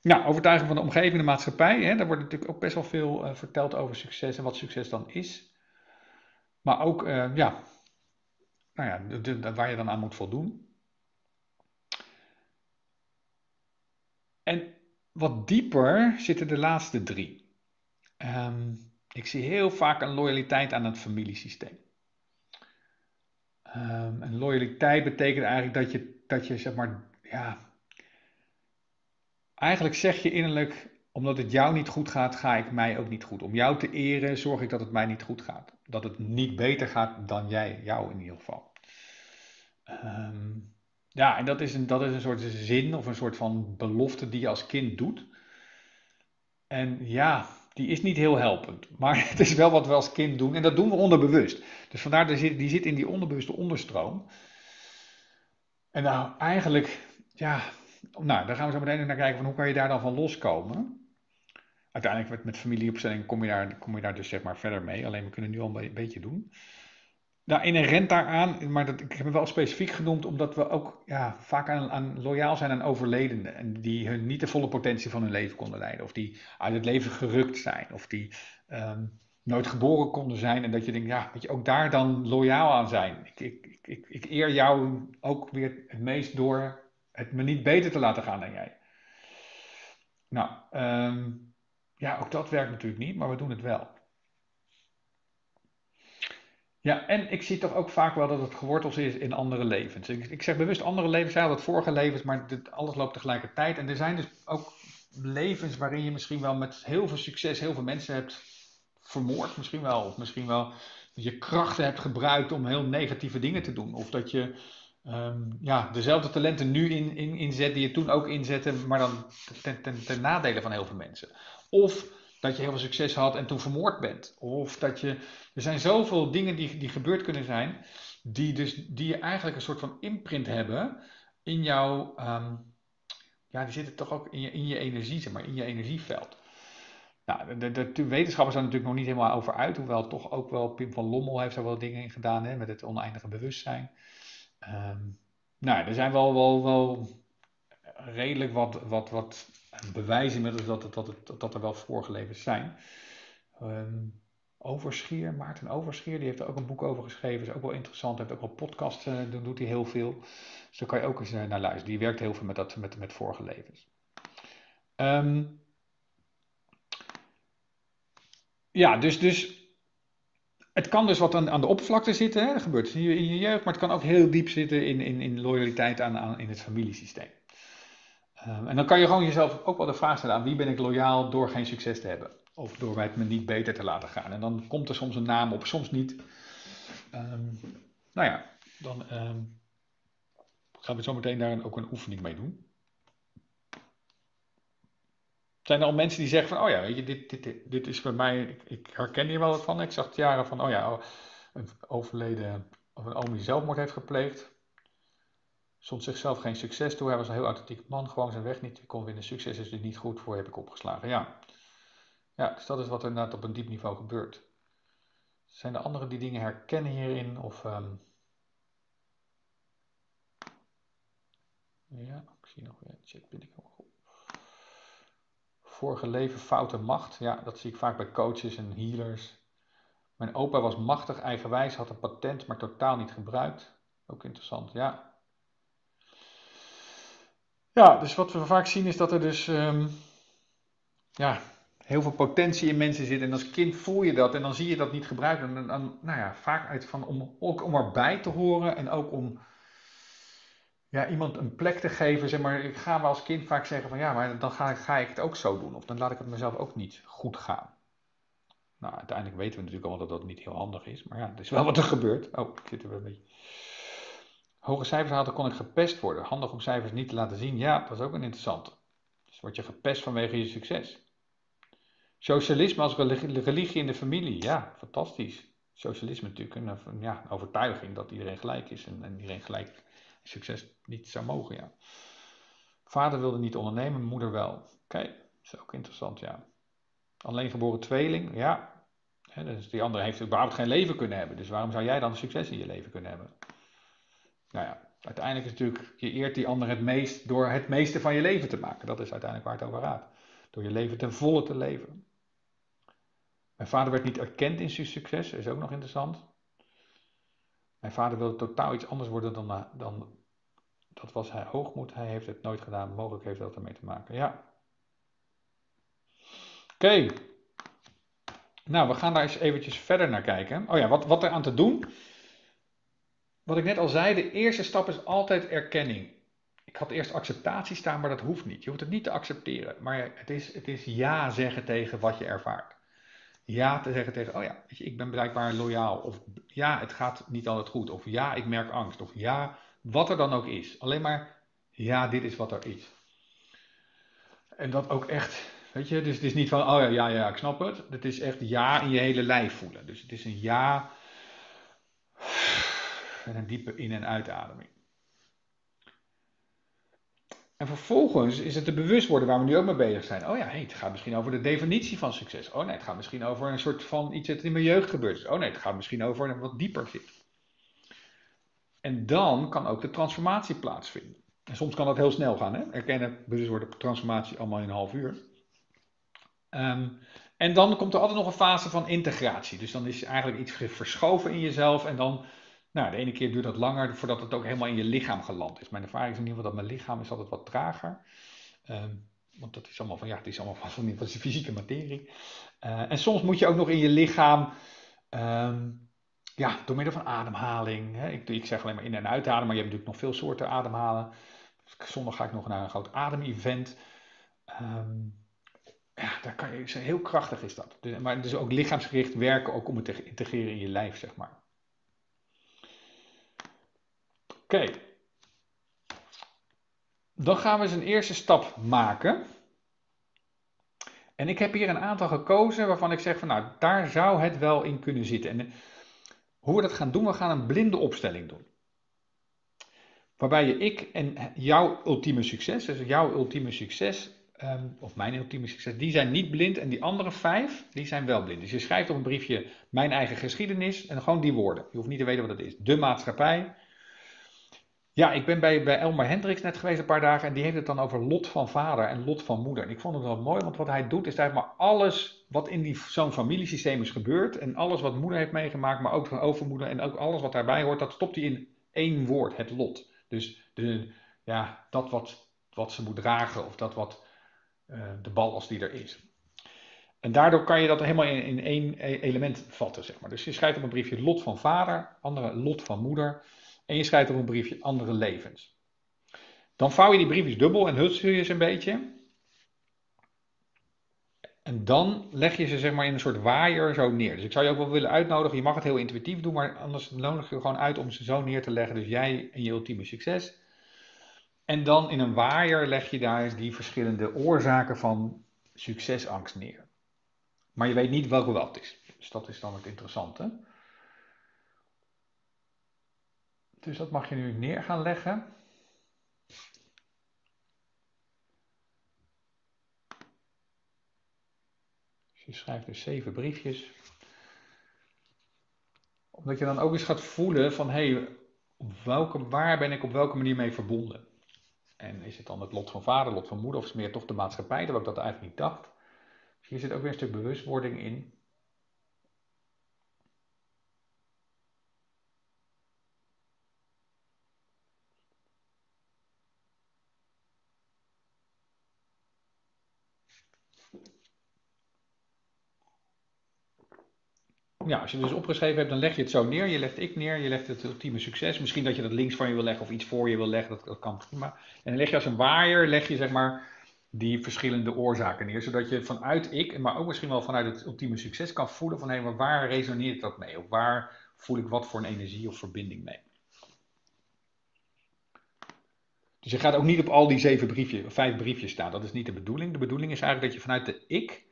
Nou, overtuiging van de omgeving, de maatschappij. Hè, daar wordt natuurlijk ook best wel veel uh, verteld over succes en wat succes dan is. Maar ook, uh, ja, nou ja, waar je dan aan moet voldoen. En wat dieper zitten de laatste drie. Um, ik zie heel vaak een loyaliteit aan het familiesysteem. Um, en loyaliteit betekent eigenlijk dat je, dat je zeg maar, ja, Eigenlijk zeg je innerlijk, omdat het jou niet goed gaat, ga ik mij ook niet goed. Om jou te eren zorg ik dat het mij niet goed gaat. Dat het niet beter gaat dan jij, jou in ieder geval. Um, ja, en dat is, een, dat is een soort zin of een soort van belofte die je als kind doet. En ja, die is niet heel helpend. Maar het is wel wat we als kind doen. En dat doen we onderbewust. Dus vandaar, die zit, in die onderbewuste onderstroom. En nou, eigenlijk, ja, nou, daar gaan we zo meteen naar kijken van hoe kan je daar dan van loskomen. Uiteindelijk met, met familieopstelling kom je, daar, kom je daar dus zeg maar verder mee. Alleen we kunnen nu al een beetje doen. Nou, inherent daaraan, maar dat, ik heb het wel specifiek genoemd, omdat we ook ja, vaak aan, aan, loyaal zijn aan overledenen. En die hun niet de volle potentie van hun leven konden leiden. Of die uit het leven gerukt zijn. Of die um, nooit geboren konden zijn. En dat je denkt, ja, moet je ook daar dan loyaal aan zijn. Ik, ik, ik, ik eer jou ook weer het meest door het me niet beter te laten gaan dan jij. Nou, um, ja, ook dat werkt natuurlijk niet, maar we doen het wel. Ja, en ik zie toch ook vaak wel dat het geworteld is in andere levens. Ik, ik zeg bewust andere levens, ja, dat vorige levens, maar dit, alles loopt tegelijkertijd. En er zijn dus ook levens waarin je misschien wel met heel veel succes heel veel mensen hebt vermoord, misschien wel. Of misschien wel je krachten hebt gebruikt om heel negatieve dingen te doen. Of dat je ehm, ja, dezelfde talenten nu in, in, inzet die je toen ook inzette, maar dan ten, ten, ten nadele van heel veel mensen. Of dat je heel veel succes had en toen vermoord bent. Of dat je. Er zijn zoveel dingen die, die gebeurd kunnen zijn, die, dus, die je eigenlijk een soort van imprint hebben in jouw. Ehm, ja, die zitten toch ook in je, in je energie, zeg maar, in je energieveld. Nou, de, de, de wetenschappers zijn natuurlijk nog niet helemaal over uit, hoewel toch ook wel Pim van Lommel heeft er wel dingen in gedaan, hè, met het oneindige bewustzijn. Um, nou, er zijn wel, wel, wel redelijk wat, wat, wat bewijzen inmiddels dat, dat, het, dat er wel vorige zijn. Um, Overschier, Maarten Overschier, die heeft er ook een boek over geschreven. Is ook wel interessant. Heeft ook wel podcast, uh, dan doet hij heel veel. Dus daar kan je ook eens naar luisteren. Die werkt heel veel met, dat, met, met vorige. Um, ja, dus, dus het kan dus wat aan, aan de oppervlakte zitten. Hè? Dat gebeurt in je, in je jeugd. Maar het kan ook heel diep zitten in, in, in loyaliteit aan, aan, in het familiesysteem. Um, en dan kan je gewoon jezelf ook wel de vraag stellen aan wie ben ik loyaal door geen succes te hebben. Of door het me niet beter te laten gaan. En dan komt er soms een naam op, soms niet. Um, nou ja, dan um, gaan we zo meteen daar ook een oefening mee doen. Zijn er al mensen die zeggen van, oh ja, weet je, dit, dit, dit is bij mij, ik, ik herken hier wel wat van. Ik zag het jaren van, oh ja, oh, een overleden, of een oom die zelfmoord heeft gepleegd. Zond zichzelf geen succes toe. Hij was een heel authentiek man, gewoon zijn weg niet kon winnen. Succes is dus niet goed voor, heb ik opgeslagen. Ja. ja, dus dat is wat er inderdaad op een diep niveau gebeurt. Zijn er anderen die dingen herkennen hierin? Of, um... Ja, ik zie nog weer, check ben ik goed. Vorige leven, foute macht. Ja, dat zie ik vaak bij coaches en healers. Mijn opa was machtig, eigenwijs, had een patent, maar totaal niet gebruikt. Ook interessant, ja. Ja, dus wat we vaak zien is dat er dus um, ja, heel veel potentie in mensen zit. En als kind voel je dat en dan zie je dat niet gebruiken. En dan, nou ja, vaak uit van om, ook om erbij te horen en ook om ja, iemand een plek te geven. Zeg maar, ik ga wel als kind vaak zeggen van ja, maar dan ga, ga ik het ook zo doen. Of dan laat ik het mezelf ook niet goed gaan. Nou, uiteindelijk weten we natuurlijk allemaal dat dat niet heel handig is. Maar ja, dat is wel wat er gebeurt. Oh, ik zit er wel een beetje hoge cijfers haalde, kon ik gepest worden. Handig om cijfers niet te laten zien. Ja, dat is ook een interessante. Dus word je gepest vanwege je succes. Socialisme als religie in de familie. Ja, fantastisch. Socialisme natuurlijk een, ja, overtuiging dat iedereen gelijk is en, en iedereen gelijk succes niet zou mogen. Ja. Vader wilde niet ondernemen, moeder wel. Oké, dat is ook interessant, ja. Alleen geboren tweeling, ja. dus die andere heeft überhaupt geen leven kunnen hebben. Dus waarom zou jij dan succes in je leven kunnen hebben? Nou ja, uiteindelijk is natuurlijk, je eert die ander het meest door het meeste van je leven te maken. Dat is uiteindelijk waar het over gaat. Door je leven ten volle te leven. Mijn vader werd niet erkend in zijn succes, is ook nog interessant. Mijn vader wilde totaal iets anders worden dan, eh, dan dat was hij hoogmoed. Hij heeft het nooit gedaan. Mogelijk heeft dat ermee te maken. Ja. Oké. Nou, we gaan daar eens eventjes verder naar kijken. Oh ja, wat, wat er aan te doen wat ik net al zei, de eerste stap is altijd erkenning. Ik had eerst acceptatie staan, maar dat hoeft niet. Je hoeft het niet te accepteren. Maar het is, het is ja zeggen tegen wat je ervaart. Ja te zeggen tegen, oh ja, ik ben blijkbaar loyaal. Of ja, het gaat niet altijd goed. Of ja, ik merk angst. Of ja, wat er dan ook is. Alleen maar, ja, dit is wat er is. En dat ook echt, weet je, dus het is niet van, oh ja, ja, ja, ik snap het. Het is echt ja in je hele lijf voelen. Dus het is een ja met een diepe in- en uitademing. En vervolgens is het de bewust worden waar we nu ook mee bezig zijn. Oh ja, het gaat misschien over de definitie van succes. Oh nee, het gaat misschien over een soort van iets dat in mijn jeugd gebeurd is. Oh nee, het gaat misschien over wat dieper zit. En dan kan ook de transformatie plaatsvinden. En soms kan dat heel snel gaan. Hè? Erkennen, bewust worden, transformatie allemaal in een half uur. Ehm, en dan komt er altijd nog een fase van integratie. Dus dan is eigenlijk iets verschoven in jezelf en dan nou, de ene keer duurt dat langer voordat het ook helemaal in je lichaam geland is. Mijn ervaring is in ieder geval dat mijn lichaam is altijd wat trager. Um, want dat is allemaal van, ja, het is allemaal van, van, van fysieke materie. Uh, en soms moet je ook nog in je lichaam, um, ja, door middel van ademhaling. Hè, ik, ik, zeg alleen maar in- en uitademen, maar je hebt natuurlijk nog veel soorten ademhalen. Zondag ga ik nog naar een groot ademevent. Um, ja, daar kan je, heel krachtig is dat. Dus, maar dus ook lichaamsgericht werken, ook om het te integreren in je lijf, zeg maar. Oké. Dan gaan we eens een eerste stap maken. En ik heb hier een aantal gekozen waarvan ik zeg van nou, daar zou het wel in kunnen zitten. En eh, hoe we dat gaan doen, we gaan een blinde opstelling doen. Waarbij je ik en jouw ultieme succes, dus jouw ultieme succes, ehm, of mijn ultieme succes, die zijn niet blind en die andere vijf, die zijn wel blind. Dus je schrijft op een briefje mijn eigen geschiedenis en gewoon die woorden. Je hoeft niet te weten wat het is. De maatschappij, ja, ik ben bij, bij Elmar Hendricks net geweest een paar dagen en die heeft het dan over lot van vader en lot van moeder. En ik vond het wel mooi, want wat hij doet is eigenlijk maar alles wat in zo'n familiesysteem is gebeurd en alles wat moeder heeft meegemaakt, maar ook van overmoeder en ook alles wat daarbij hoort, dat stopt hij in één woord, het lot. Dus de, ja, dat wat, wat ze moet dragen of dat wat uh, de als die er is. En daardoor kan je dat helemaal in, in één e-, element vatten, zeg maar. Dus je schrijft op een briefje lot van vader, andere lot van moeder. En je schrijft op een briefje andere levens. Dan vouw je die briefjes dubbel en hutsel je ze een beetje. En dan leg je ze zeg maar in een soort waaier zo neer. Dus ik zou je ook wel willen uitnodigen, je mag het heel intuïtief doen, maar anders nodig je gewoon uit om ze zo neer te leggen. Dus jij en je ultieme succes. En dan in een waaier leg je daar die verschillende oorzaken van succesangst neer. Maar je weet niet welke wat is. Dus dat is dan het interessante. Dus dat mag je nu neer gaan leggen. Dus je schrijft dus zeven briefjes. Omdat je dan ook eens gaat voelen van hé, hey, welke, waar ben ik op welke manier mee verbonden? En is het dan het lot van vader, lot van moeder of is het meer toch de maatschappij, terwijl ik dat eigenlijk niet dacht. Dus hier zit ook weer een stuk bewustwording in. Ja, als je het dus opgeschreven hebt, dan leg je het zo neer. Je legt ik neer, je legt het ultieme succes. Misschien dat je dat links van je wil leggen of iets voor je wil leggen, dat, dat kan prima. En dan leg je als een waaier, leg je zeg maar die verschillende oorzaken neer. Zodat je vanuit ik, maar ook misschien wel vanuit het ultieme succes kan voelen van hé, maar waar resoneert dat mee? Of waar voel ik wat voor een energie of verbinding mee? Dus je gaat ook niet op al die zeven briefjes, vijf briefjes staan. Dat is niet de bedoeling. De bedoeling is eigenlijk dat je vanuit de ik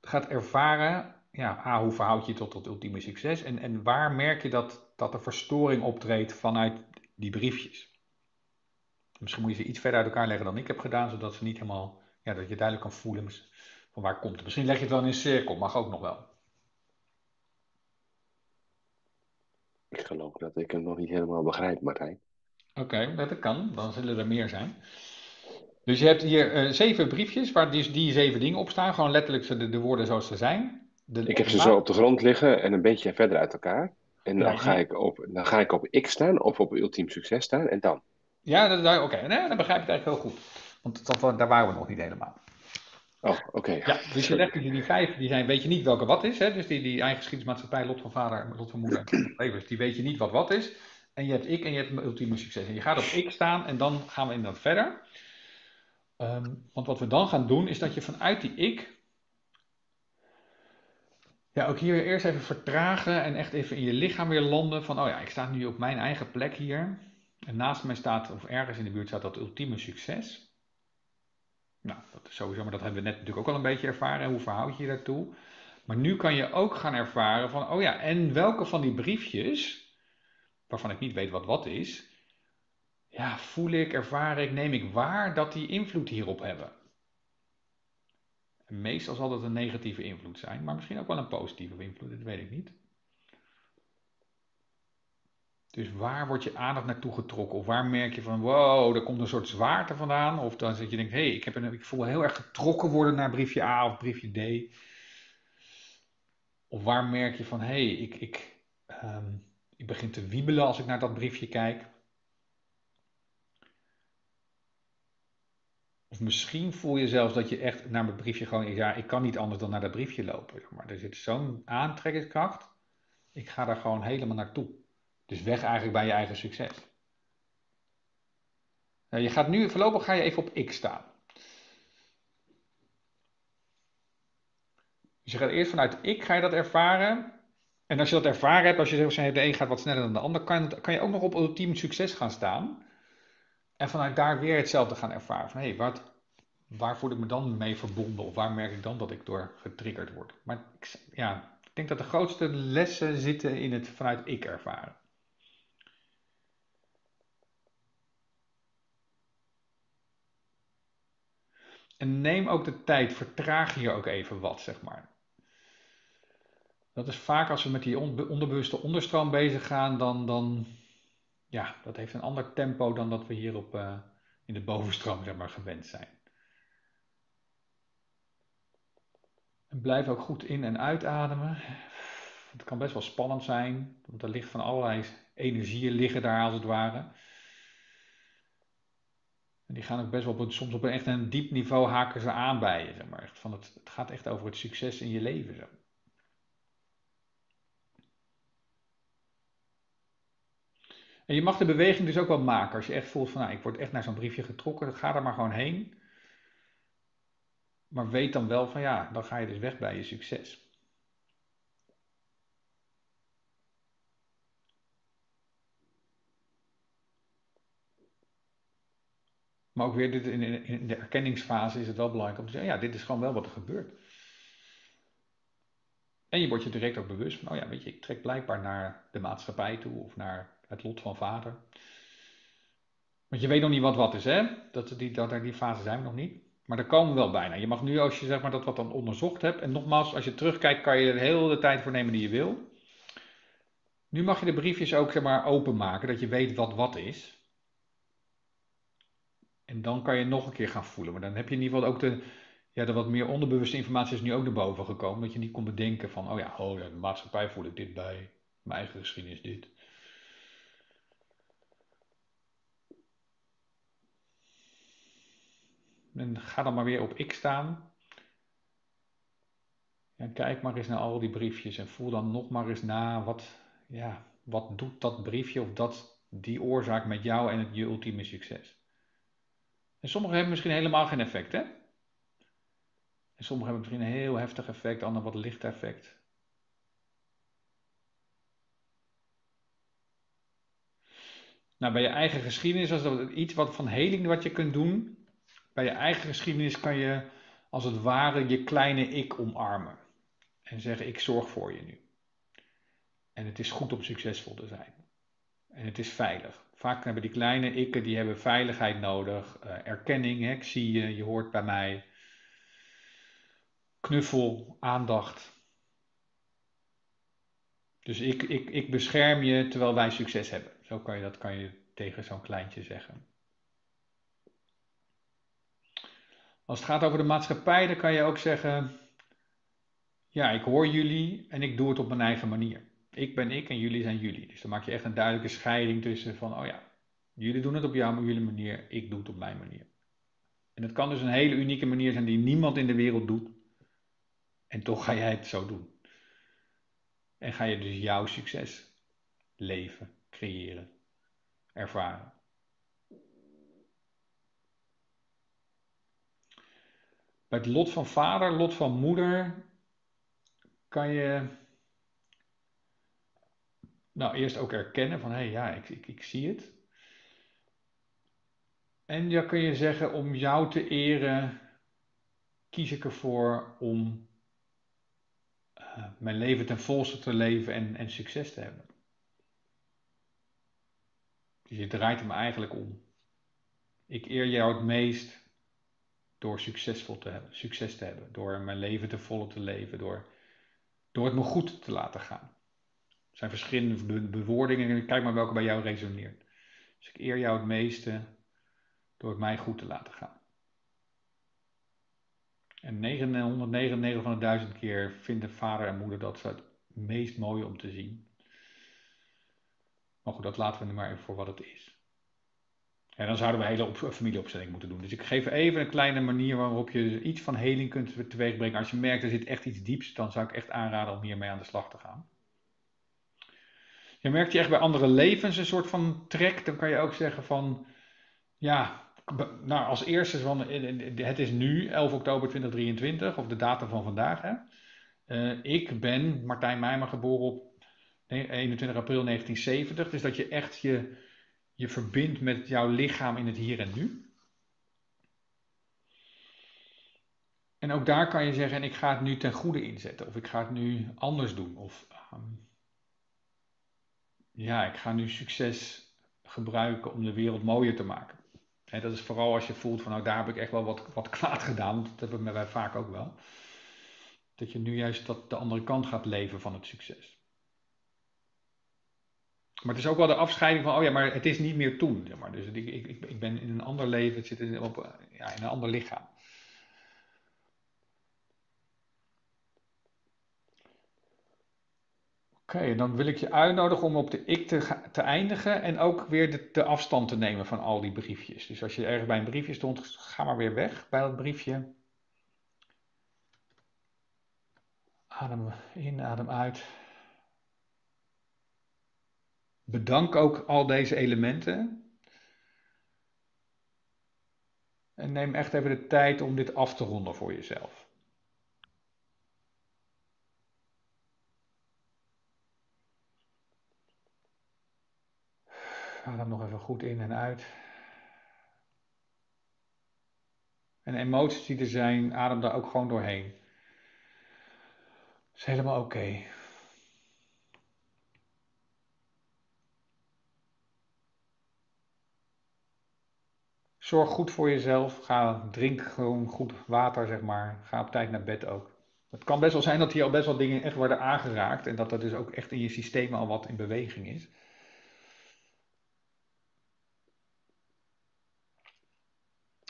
gaat ervaren ja, A, hoe verhoud je je tot dat ultieme succes? En, en waar merk je dat, dat er verstoring optreedt vanuit die briefjes? Misschien moet je ze iets verder uit elkaar leggen dan ik heb gedaan, zodat ze niet helemaal, ja, dat je duidelijk kan voelen van waar komt het. Misschien leg je het wel in een cirkel, mag ook nog wel. Ik geloof dat ik het nog niet helemaal begrijp, Martijn. Oké, dat kan. Dan zullen er meer zijn. Dus je hebt hier uh, zeven briefjes waar die, die zeven dingen op staan. Gewoon letterlijk de, de woorden zoals ze zijn ik heb ze zo op de grond liggen en een beetje verder uit elkaar. En dan, ga, ik op, dan ga ik op X staan of op ultiem succes staan en dan. Ja, oké. Nee, dan begrijp ik het eigenlijk heel goed. Want dat, daar waren we nog niet helemaal. Oh, oké. Ja, dus je legt die, die vijf, die zijn, weet je niet welke wat is. Hè? Dus die, die eigen geschiedenismaatschappij, lot van vader, lot van moeder, levens, die weet je niet wat wat is. En je hebt ik en je hebt ultieme succes. En je gaat op X staan en dan gaan we inderdaad verder. Ehm, want wat we dan gaan doen, is dat je vanuit die ik ja, ook hier eerst even vertragen en echt even in je lichaam weer landen. Van, oh ja, ik sta nu op mijn eigen plek hier. En naast mij staat, of ergens in de buurt staat dat ultieme succes. Nou, dat is sowieso, maar dat hebben we net natuurlijk ook al een beetje ervaren. Hoe verhoud je je daartoe? Maar nu kan je ook gaan ervaren van, oh ja, en welke van die briefjes, waarvan ik niet weet wat wat is, ja, voel ik, ervaar ik, neem ik waar dat die invloed hierop hebben meestal zal dat een negatieve invloed zijn, maar misschien ook wel een positieve invloed, dat weet ik niet. Dus waar wordt je aandacht naartoe getrokken? Of waar merk je van, wow, er komt een soort zwaarte vandaan? Of dan zit je denkt, hé, hey, ik, ik voel heel erg getrokken worden naar briefje A of briefje D. Of waar merk je van, hé, hey, ik, ik, um, ik begin te wiebelen als ik naar dat briefje kijk. Of misschien voel je zelfs dat je echt naar het briefje gewoon, ja, ik kan niet anders dan naar dat briefje lopen. Maar er zit zo'n aantrekkingskracht. Ik ga daar gewoon helemaal naartoe. Dus weg eigenlijk bij je eigen succes. Nou, je gaat nu, voorlopig ga je even op X staan. Dus je gaat eerst vanuit ik, ga je dat ervaren. En als je dat ervaren hebt, als je zegt, de een gaat wat sneller dan de ander, kan, kan je ook nog op ultiem succes gaan staan. En vanuit daar weer hetzelfde gaan ervaren. Van hé, wat, waar voel ik me dan mee verbonden? Of waar merk ik dan dat ik door getriggerd word? Maar ik, ja, ik denk dat de grootste lessen zitten in het vanuit ik ervaren. En neem ook de tijd, vertraag hier ook even wat, zeg maar. Dat is vaak als we met die onderbewuste onderstroom bezig gaan, dan, dan ja, dat heeft een ander tempo dan dat we hier op, uh, in de bovenstroom zeg maar, gewend zijn. En blijf ook goed in- en uitademen. Het kan best wel spannend zijn, want er ligt van allerlei energieën liggen daar als het ware. En die gaan ook best wel op soms op een echt een diep niveau haken ze aan bij je. Zeg maar. echt van het, het gaat echt over het succes in je leven. Zo. En je mag de beweging dus ook wel maken. Als je echt voelt van, nou, ik word echt naar zo'n briefje getrokken, ga er maar gewoon heen. Maar weet dan wel van, ja, dan ga je dus weg bij je succes. Maar ook weer dit, in, in de erkenningsfase is het wel belangrijk om te zeggen, ja, dit is gewoon wel wat er gebeurt. En je wordt je direct ook bewust van, oh ja, weet je, ik trek blijkbaar naar de maatschappij toe of naar het lot van vader. Want je weet nog niet wat wat is, hè? Dat, die, dat, die fase zijn we nog niet. Maar daar komen we wel bijna. Je mag nu, als je zeg maar, dat wat dan onderzocht hebt, en nogmaals, als je terugkijkt, kan je er heel de tijd voor nemen die je wil. Nu mag je de briefjes ook zeg maar, openmaken, dat je weet wat wat is. En dan kan je nog een keer gaan voelen. Maar dan heb je in ieder geval ook de, ja, de wat meer onderbewuste informatie is nu ook naar boven gekomen. Dat je niet kon bedenken van, oh ja, oh ja, de maatschappij voel ik dit bij. Mijn eigen geschiedenis dit. En ga dan maar weer op ik staan. En kijk maar eens naar al die briefjes en voel dan nog maar eens na wat, ja, wat doet dat briefje of dat, die oorzaak met jou en het je ultieme succes. En sommige hebben misschien helemaal geen effect, hè? En sommige hebben misschien een heel heftig effect, andere wat licht effect. Nou, bij je eigen geschiedenis is dat iets wat van heling wat je kunt doen bij je eigen geschiedenis kan je als het ware je kleine ik omarmen. En zeggen: Ik zorg voor je nu. En het is goed om succesvol te zijn. En het is veilig. Vaak hebben die kleine ikken die hebben veiligheid nodig. Uh, erkenning, hè? ik zie je, je hoort bij mij. Knuffel, aandacht. Dus ik, ik, ik bescherm je terwijl wij succes hebben. Zo kan je dat kan je tegen zo'n kleintje zeggen. Als het gaat over de maatschappij, dan kan je ook zeggen: Ja, ik hoor jullie en ik doe het op mijn eigen manier. Ik ben ik en jullie zijn jullie. Dus dan maak je echt een duidelijke scheiding tussen van: Oh ja, jullie doen het op jouw jullie manier, ik doe het op mijn manier. En het kan dus een hele unieke manier zijn die niemand in de wereld doet. En toch ga jij het zo doen. En ga je dus jouw succes leven, creëren, ervaren. Het lot van vader, lot van moeder, kan je nou eerst ook erkennen van hé hey, ja, ik, ik, ik zie het. En dan kun je zeggen, om jou te eren, kies ik ervoor om uh, mijn leven ten volste te leven en, en succes te hebben. Dus je draait hem eigenlijk om. Ik eer jou het meest door succesvol te hebben, succes te hebben, door mijn leven te volle te leven, door, door het me goed te laten gaan. Er zijn verschillende bewoordingen, kijk maar welke bij jou resoneert. Dus ik eer jou het meeste door het mij goed te laten gaan. En 999 van de duizend keer vinden vader en moeder dat het meest mooie om te zien. Maar goed, dat laten we nu maar even voor wat het is. En dan zouden we een hele op, familieopstelling moeten doen. Dus ik geef even een kleine manier waarop je iets van heling kunt teweegbrengen. Als je merkt er zit echt iets dieps, dan zou ik echt aanraden om hiermee aan de slag te gaan. Je merkt je echt bij andere levens een soort van trek, dan kan je ook zeggen van, ja, nou als eerste van, het is nu 11 oktober 2023, of de datum van vandaag. Hè? Eh, ik ben Martijn Meijmer geboren op 21 april 1970. Dus dat je echt je, je verbindt met jouw lichaam in het hier en nu. En ook daar kan je zeggen, en ik ga het nu ten goede inzetten. Of ik ga het nu anders doen. Of ehm, ja, ik ga nu succes gebruiken om de wereld mooier te maken. En dat is vooral als je voelt van nou daar heb ik echt wel wat, wat kwaad gedaan. Dat hebben wij vaak ook wel. Dat je nu juist dat de andere kant gaat leven van het succes. Maar het is ook wel de afscheiding van, oh ja, maar het is niet meer toen. Zeg maar. Dus ik, ik, ik ben in een ander leven, het zit in, op, ja, in een ander lichaam. Oké, dan wil ik je uitnodigen om op de ik te, te eindigen en ook weer de, de, afstand te nemen van al die briefjes. Dus als je ergens bij een briefje stond, ga maar weer weg bij dat briefje. Adem in, adem uit. Bedank ook al deze elementen. En neem echt even de tijd om dit af te ronden voor jezelf. Adem nog even goed in en uit. En emoties die er zijn, adem daar ook gewoon doorheen. Is helemaal oké. Zorg goed voor jezelf. Ga, drink gewoon goed water, zeg maar. Ga op tijd naar bed ook. Het kan best wel zijn dat hier al best wel dingen echt worden aangeraakt. En dat er dus ook echt in je systeem al wat in beweging is.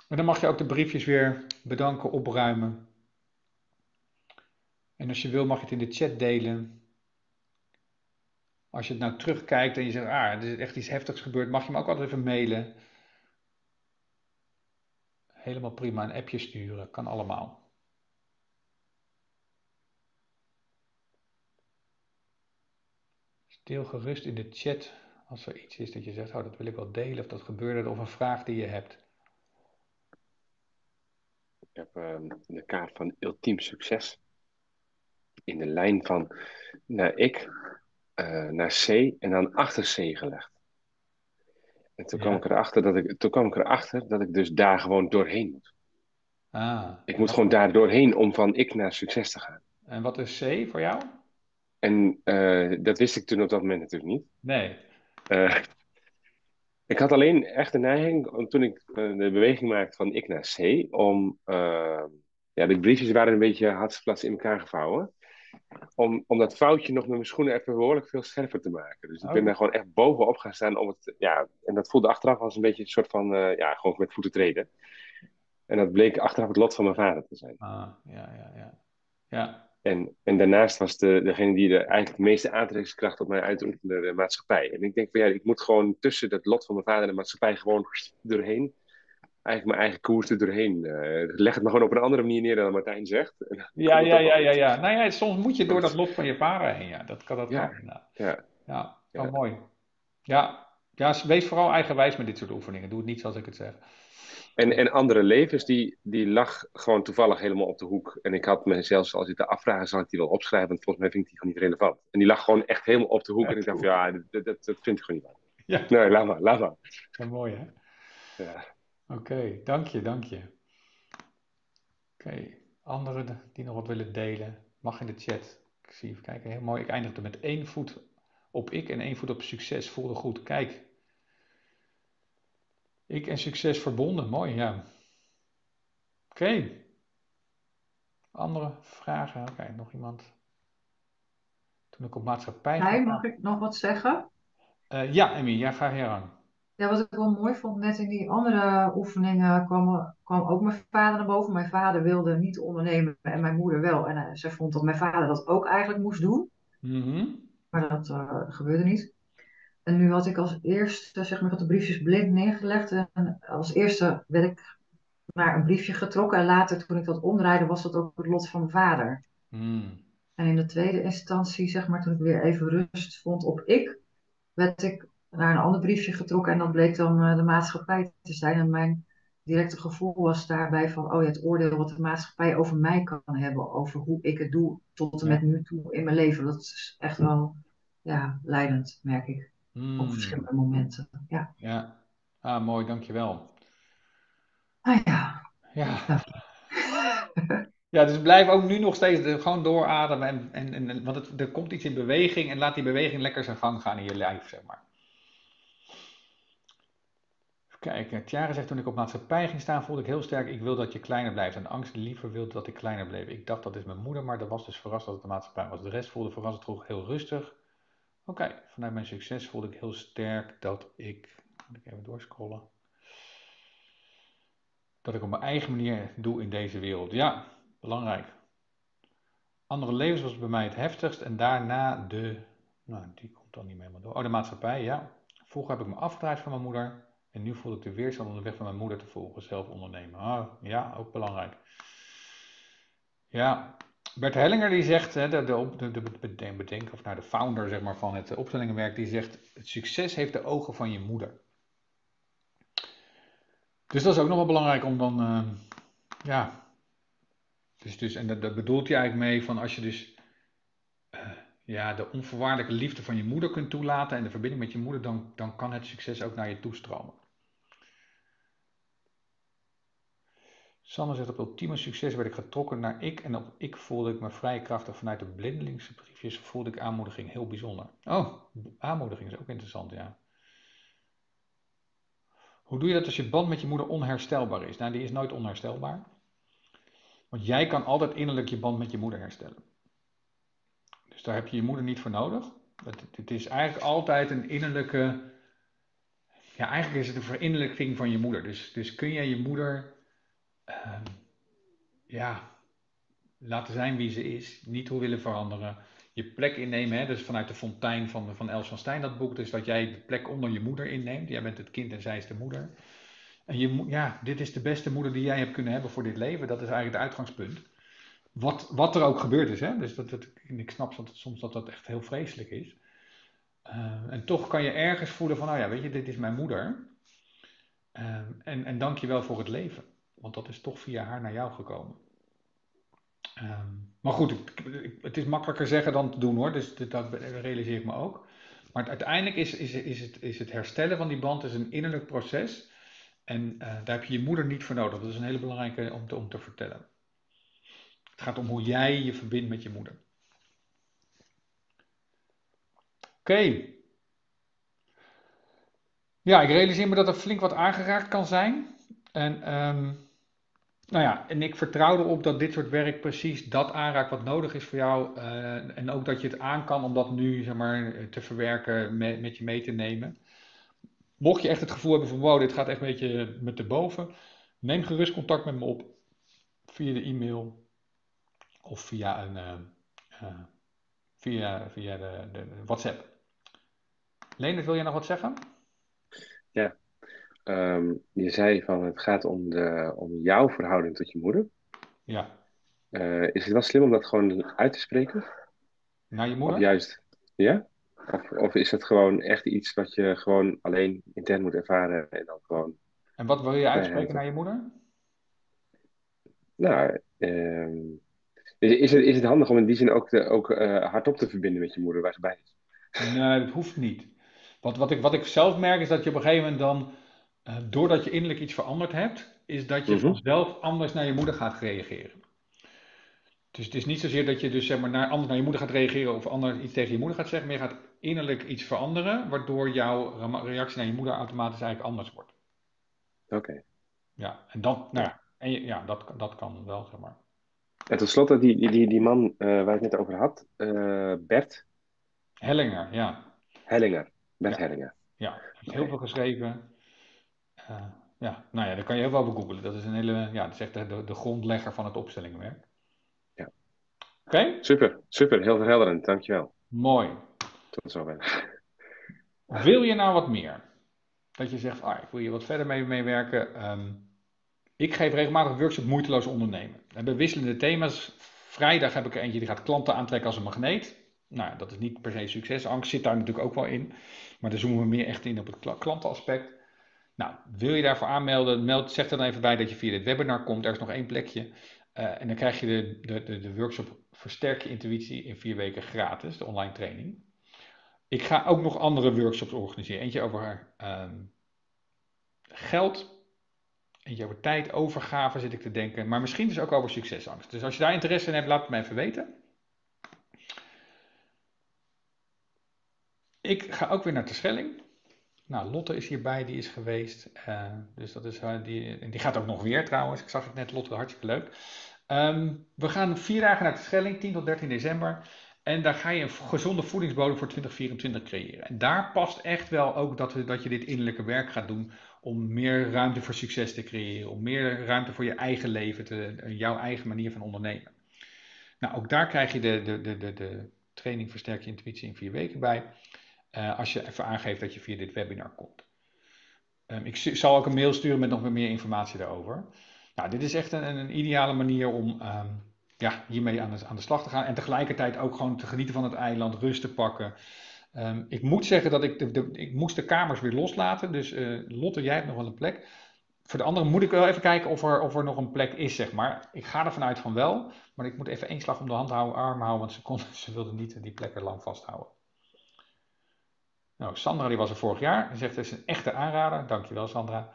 En dan mag je ook de briefjes weer bedanken, opruimen. En als je wil mag je het in de chat delen. Als je het nou terugkijkt en je zegt, ah, er is echt iets heftigs gebeurd, mag je me ook altijd even mailen. Helemaal prima, een appje sturen, kan allemaal. Deel gerust in de chat als er iets is dat je zegt, oh, dat wil ik wel delen of dat gebeurde, of een vraag die je hebt. Ik heb uh, de kaart van ultiem succes in de lijn van naar ik, uh, naar C en dan achter C gelegd. En toen, ja. kwam ik erachter dat ik, toen kwam ik erachter dat ik dus daar gewoon doorheen moet. Ah, ik moet gewoon daar doorheen om van ik naar succes te gaan. En wat is C voor jou? En uh, dat wist ik toen op dat moment natuurlijk niet. Nee. Uh, ik had alleen echt de neiging, toen ik uh, de beweging maakte van ik naar C, om, ja, de briefjes waren een beetje hartstikke in elkaar gevouwen. Om, om dat foutje nog met mijn schoenen even behoorlijk veel scherper te maken. Dus ik ben Oh. daar gewoon echt bovenop gaan staan om het, ja, en dat voelde achteraf als een beetje een soort van, eh, ja, gewoon met voeten treden. En dat bleek achteraf het lot van mijn vader te zijn. Ah, ja, ja, ja. Ja, En, en daarnaast was de, degene die er eigenlijk de meeste aantrekkingskracht op mij uitoefende de maatschappij. En ik denk van ja, ik moet gewoon tussen dat lot van mijn vader en de maatschappij gewoon doorheen. Eigenlijk mijn eigen koers er doorheen. eh, leg het maar gewoon op een andere manier neer dan Martijn zegt. Ja, ja, ja, ja, ja. Nou ja, soms moet je door dat lot van je vader heen. Ja, dat kan dat Ja. kan. Ja, Ja, Ja. oh, mooi. Ja. ja, wees vooral eigenwijs met dit soort oefeningen. Doe het niet zoals ik het zeg. En, en andere levens, die, die lag gewoon toevallig helemaal op de hoek. En ik had me zelfs als ik te afvragen, zal ik die wel opschrijven? Want volgens mij vind ik die gewoon niet relevant. En die lag gewoon echt helemaal op de hoek. Ja, en ik dacht, ja, dat, dat, dat vind ik gewoon niet waar. Ja, Nee, laat maar, laat maar. ja, mooi hè. Ja. Oké, dank je, dank je. Oké, anderen die nog wat willen delen, mag in de chat. Ik zie even kijken, heel mooi. Ik eindigde met één voet op ik en één voet op succes. Voelde goed. Kijk, ik en succes verbonden. Mooi, ja. Oké. Andere vragen? Oké, nog iemand? Toen ik op maatschappij Hij, mag ik nog wat zeggen? Eh, ja, Emmy, ja, ga je gang. Ja, wat ik wel mooi vond, net in die andere oefeningen kwam, kwam ook mijn vader naar boven. Mijn vader wilde niet ondernemen en mijn moeder wel. En eh, zij vond dat mijn vader dat ook eigenlijk moest doen. Mhm. Maar dat eh, gebeurde niet. En nu had ik als eerste, zeg maar, ik had de briefjes blind neergelegd. En als eerste werd ik naar een briefje getrokken. En later, toen ik dat omdraaide, was dat ook het lot van mijn vader. Mm. En in de tweede instantie, zeg maar, toen ik weer even rust vond op ik, werd ik naar een ander briefje getrokken. En dat bleek dan eh, de maatschappij te zijn. En mijn directe gevoel was daarbij van, oh ja, het oordeel wat de maatschappij over mij kan hebben, over hoe ik het doe tot en met nu toe in mijn leven. Dat is echt wel, ja, leidend, merk ik, op Hmm, verschillende momenten. Ja, ja. Ah, mooi, dankjewel. ah ja. Ja. Ja. Ja, dus blijf ook nu nog steeds gewoon doorademen. En, en, en, en- want het, er komt iets in beweging en laat die beweging lekker zijn gang gaan in je lijf, zeg maar. Even kijken. Tjara zegt, toen ik op maatschappij ging staan, voelde ik heel sterk, ik wil dat je kleiner blijft. En angst liever wilde dat ik kleiner bleef. Ik dacht, dat is mijn moeder, maar dat was dus verrast dat het de maatschappij was. De rest voelde verrassend toch heel rustig. Oké, vanuit mijn succes voelde ik heel sterk dat ik, moet ik even doorscrollen, dat ik op mijn eigen manier doe in deze wereld. Ja, belangrijk. Andere levens was bij mij het heftigst en daarna de, nou die komt dan niet meer helemaal door. Oh, de maatschappij, ja. Vroeger heb ik me afgedraaid van mijn moeder en nu voel ik de weerstand om de weg van mijn moeder te volgen, zelf ondernemen. Ah, ja, ook belangrijk. Ja, Bert Hellinger die zegt, hè, de, de, de, de beden- bedenker of nou, de founder zeg maar, van het opstellingenwerk, die zegt, het succes heeft de ogen van je moeder. Dus dat is ook nog wel belangrijk om dan, eh, ja, dus, dus, en dat bedoelt hij eigenlijk mee van als je dus eh, ja, de onvoorwaardelijke liefde van je moeder kunt toelaten en de verbinding met je moeder, dan, dan kan het succes ook naar je toestromen. Sanne zegt op ultieme succes werd ik getrokken naar ik en op ik voelde ik me vrij krachtig vanuit de blindelingse briefjes voelde ik aanmoediging heel bijzonder. Oh, aanmoediging is ook interessant, ja. Hoe doe je dat als je band met je moeder onherstelbaar is? Nou, die is nooit onherstelbaar. Want jij kan altijd innerlijk je band met je moeder herstellen. Dus daar heb je je moeder niet voor nodig. Het, het is eigenlijk altijd een innerlijke. Ja, eigenlijk is het een verinnerlijking van je moeder. Dus, dus kun jij je moeder. Ehm, ja, laten zijn wie ze is. Niet hoe willen veranderen. Je plek innemen. Hè? Dus vanuit de fontein van, van Els van Stijn, dat boek. Dus dat jij de plek onder je moeder inneemt. Jij bent het kind en zij is de moeder. En je, ja, dit is de beste moeder die jij hebt kunnen hebben voor dit leven. Dat is eigenlijk het uitgangspunt. Wat, wat er ook gebeurd is. Hè? Dus dat, dat, ik snap soms dat dat echt heel vreselijk is. Eh, en toch kan je ergens voelen van, nou ja, weet je, dit is mijn moeder. Eh, en, en dank je wel voor het leven. Want dat is toch via haar naar jou gekomen. Ehm, maar goed, het is makkelijker zeggen dan te doen hoor. Dus dat, realiseer ik me ook. Maar uiteindelijk is, is, is, het, is het herstellen van die band is een innerlijk proces. En eh, daar heb je je moeder niet voor nodig. Dat is een hele belangrijke om te, om te vertellen. Het gaat om hoe jij je verbindt met je moeder. Oké. Ja, ik realiseer me dat er flink wat aangeraakt kan zijn. En, ehm, nou ja, en ik vertrouw erop dat dit soort werk precies dat aanraakt wat nodig is voor jou. eh, en ook dat je het aan kan om dat nu zeg maar, te verwerken, met, met je mee te nemen. Mocht je echt het gevoel hebben van wow, dit gaat echt een beetje met de boven, neem gerust contact met me op via de e-mail of via, een, eh, eh, via, via de, de, WhatsApp. Leendert, wil jij nog wat zeggen? Ehm, je zei van het gaat om, de, om jouw verhouding tot je moeder. Ja, Eh, is het wel slim om dat gewoon uit te spreken? naar je Of moeder? juist, ja? Of, of is het gewoon echt iets wat je gewoon alleen intern moet ervaren en dan gewoon, En wat wil je uitspreken naar je moeder? nou, ehm, is, het, is het handig om in die zin ook, ook eh, hardop te verbinden met je moeder waar ze bij is? Nee, dat hoeft niet. Want wat ik, wat ik zelf merk is dat je op een gegeven moment dan, eh, doordat je innerlijk iets veranderd hebt, is dat je Mhm. vanzelf anders naar je moeder gaat reageren. Dus het is niet zozeer dat je dus zeg maar naar, anders naar je moeder gaat reageren of anders iets tegen je moeder gaat zeggen, maar je gaat innerlijk iets veranderen, waardoor jouw reactie naar je moeder automatisch eigenlijk anders wordt. Oké. Ja, en dat, nou ja, en je- ja dat, dat kan wel, zeg maar. En tot slot, die, die, die, die man eh, waar ik het net over had, eh, Bert Hellinger, ja. Hellinger. Bert Ja. Hellinger. Ja, hij heeft heel veel geschreven. Eh, ja, nou ja, daar kan je heel veel over googlen. Dat is een hele, ja, dat is echt de, de grondlegger van het opstellingenwerk. Ja. Oké, Super, super, heel verhelderend, dankjewel. mooi. Tot zover. Wil je nou wat meer? Dat je zegt, ah, ik wil hier wat verder mee meewerken. Ehm, ik geef regelmatig workshop moeiteloos ondernemen. We hebben wisselende thema's. Vrijdag heb ik er eentje die gaat klanten aantrekken als een magneet. Nou, dat is niet per se succes. Angst zit daar natuurlijk ook wel in. Maar daar zoomen we meer echt in op het kla- klantenaspect. Nou, wil je daarvoor aanmelden, meld, zeg dan even bij dat je via dit webinar komt. Er is nog één plekje. Uh, en dan krijg je de, de, de, workshop Versterk je intuïtie in vier weken gratis, de online training. Ik ga ook nog andere workshops organiseren. Eentje over um, geld, eentje over tijd, overgave zit ik te denken. Maar misschien dus ook over succesangst. Dus als je daar interesse in hebt, laat het me even weten. Ik ga ook weer naar de Schelling. Nou, Lotte is hierbij, die is geweest. Uh, dus dat is, uh, die, die gaat ook nog weer trouwens. Ik zag het net, Lotte, hartstikke leuk. Um, we gaan vier dagen naar de Schelling, 10 tot 13 december. En daar ga je een gezonde voedingsbodem voor 2024 creëren. En daar past echt wel ook dat, we, dat je dit innerlijke werk gaat doen om meer ruimte voor succes te creëren. Om meer ruimte voor je eigen leven, te, jouw eigen manier van ondernemen. Nou, ook daar krijg je de, de, de, de, de training Versterk je intuïtie in vier weken bij. Uh, als je even aangeeft dat je via dit webinar komt. Um, ik zal ook een mail sturen met nog meer informatie daarover. Nou, dit is echt een, een ideale manier om um, ja, hiermee aan de, aan de slag te gaan. En tegelijkertijd ook gewoon te genieten van het eiland, rust te pakken. Um, ik moet zeggen dat ik, de, ik moest de kamers weer loslaten. Dus uh, Lotte, jij hebt nog wel een plek. Voor de anderen moet ik wel even kijken of er, of er nog een plek is, zeg maar. Ik ga ervan uit van wel. Maar ik moet even één slag om de hand houden, arm houden. Want ze, kon, ze wilden niet die plek er lang vasthouden. Nou, Sandra die was er vorig jaar. Die zegt het is een echte aanrader. Dankjewel Sandra.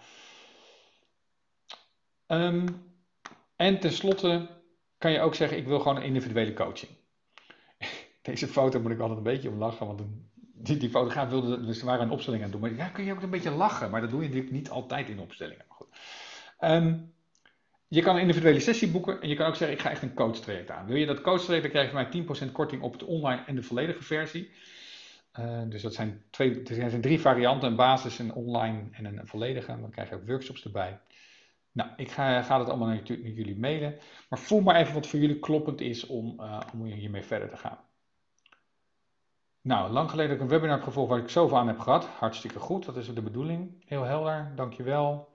Um, en tenslotte kan je ook zeggen, ik wil gewoon een individuele coaching. Deze foto moet ik altijd een beetje om lachen, want die, die fotograaf wilde, dus waren een opstelling aan doen. Maar ja, kun je ook een beetje lachen, maar dat doe je natuurlijk niet altijd in opstellingen. Maar goed. Um, je kan een individuele sessie boeken en je kan ook zeggen, ik ga echt een coach traject aan. Wil je dat coach traject, dan krijg je mij 10% korting op het online en de volledige versie. Uh, dus dat zijn, twee, er zijn drie varianten, een basis, een online en een volledige. Dan krijg je ook workshops erbij. Nou, ik ga, ga het allemaal naar, jullie mailen. Maar voel maar even wat voor jullie kloppend is om, uh, om hiermee verder te gaan. Nou, lang geleden heb ik een webinar gevolgd waar ik zoveel aan heb gehad. Hartstikke goed, dat is de bedoeling. Heel helder, dankjewel.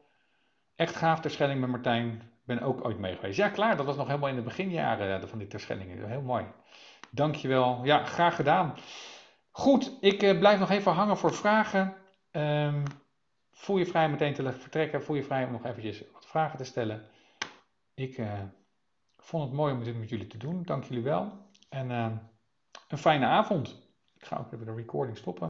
Echt gaaf terschelling met Martijn. Ben ook ooit mee geweest. Ja, klaar, dat was nog helemaal in de beginjaren eh, van die terschellingen. Heel mooi. Dankjewel. Ja, graag gedaan. Goed, ik uh, blijf nog even hangen voor vragen. Um, voel je vrij meteen te vertrekken. Voel je vrij om nog eventjes wat vragen te stellen. Ik uh, vond het mooi om dit met jullie te doen. Dank jullie wel. En uh, een fijne avond. Ik ga ook even de recording stoppen.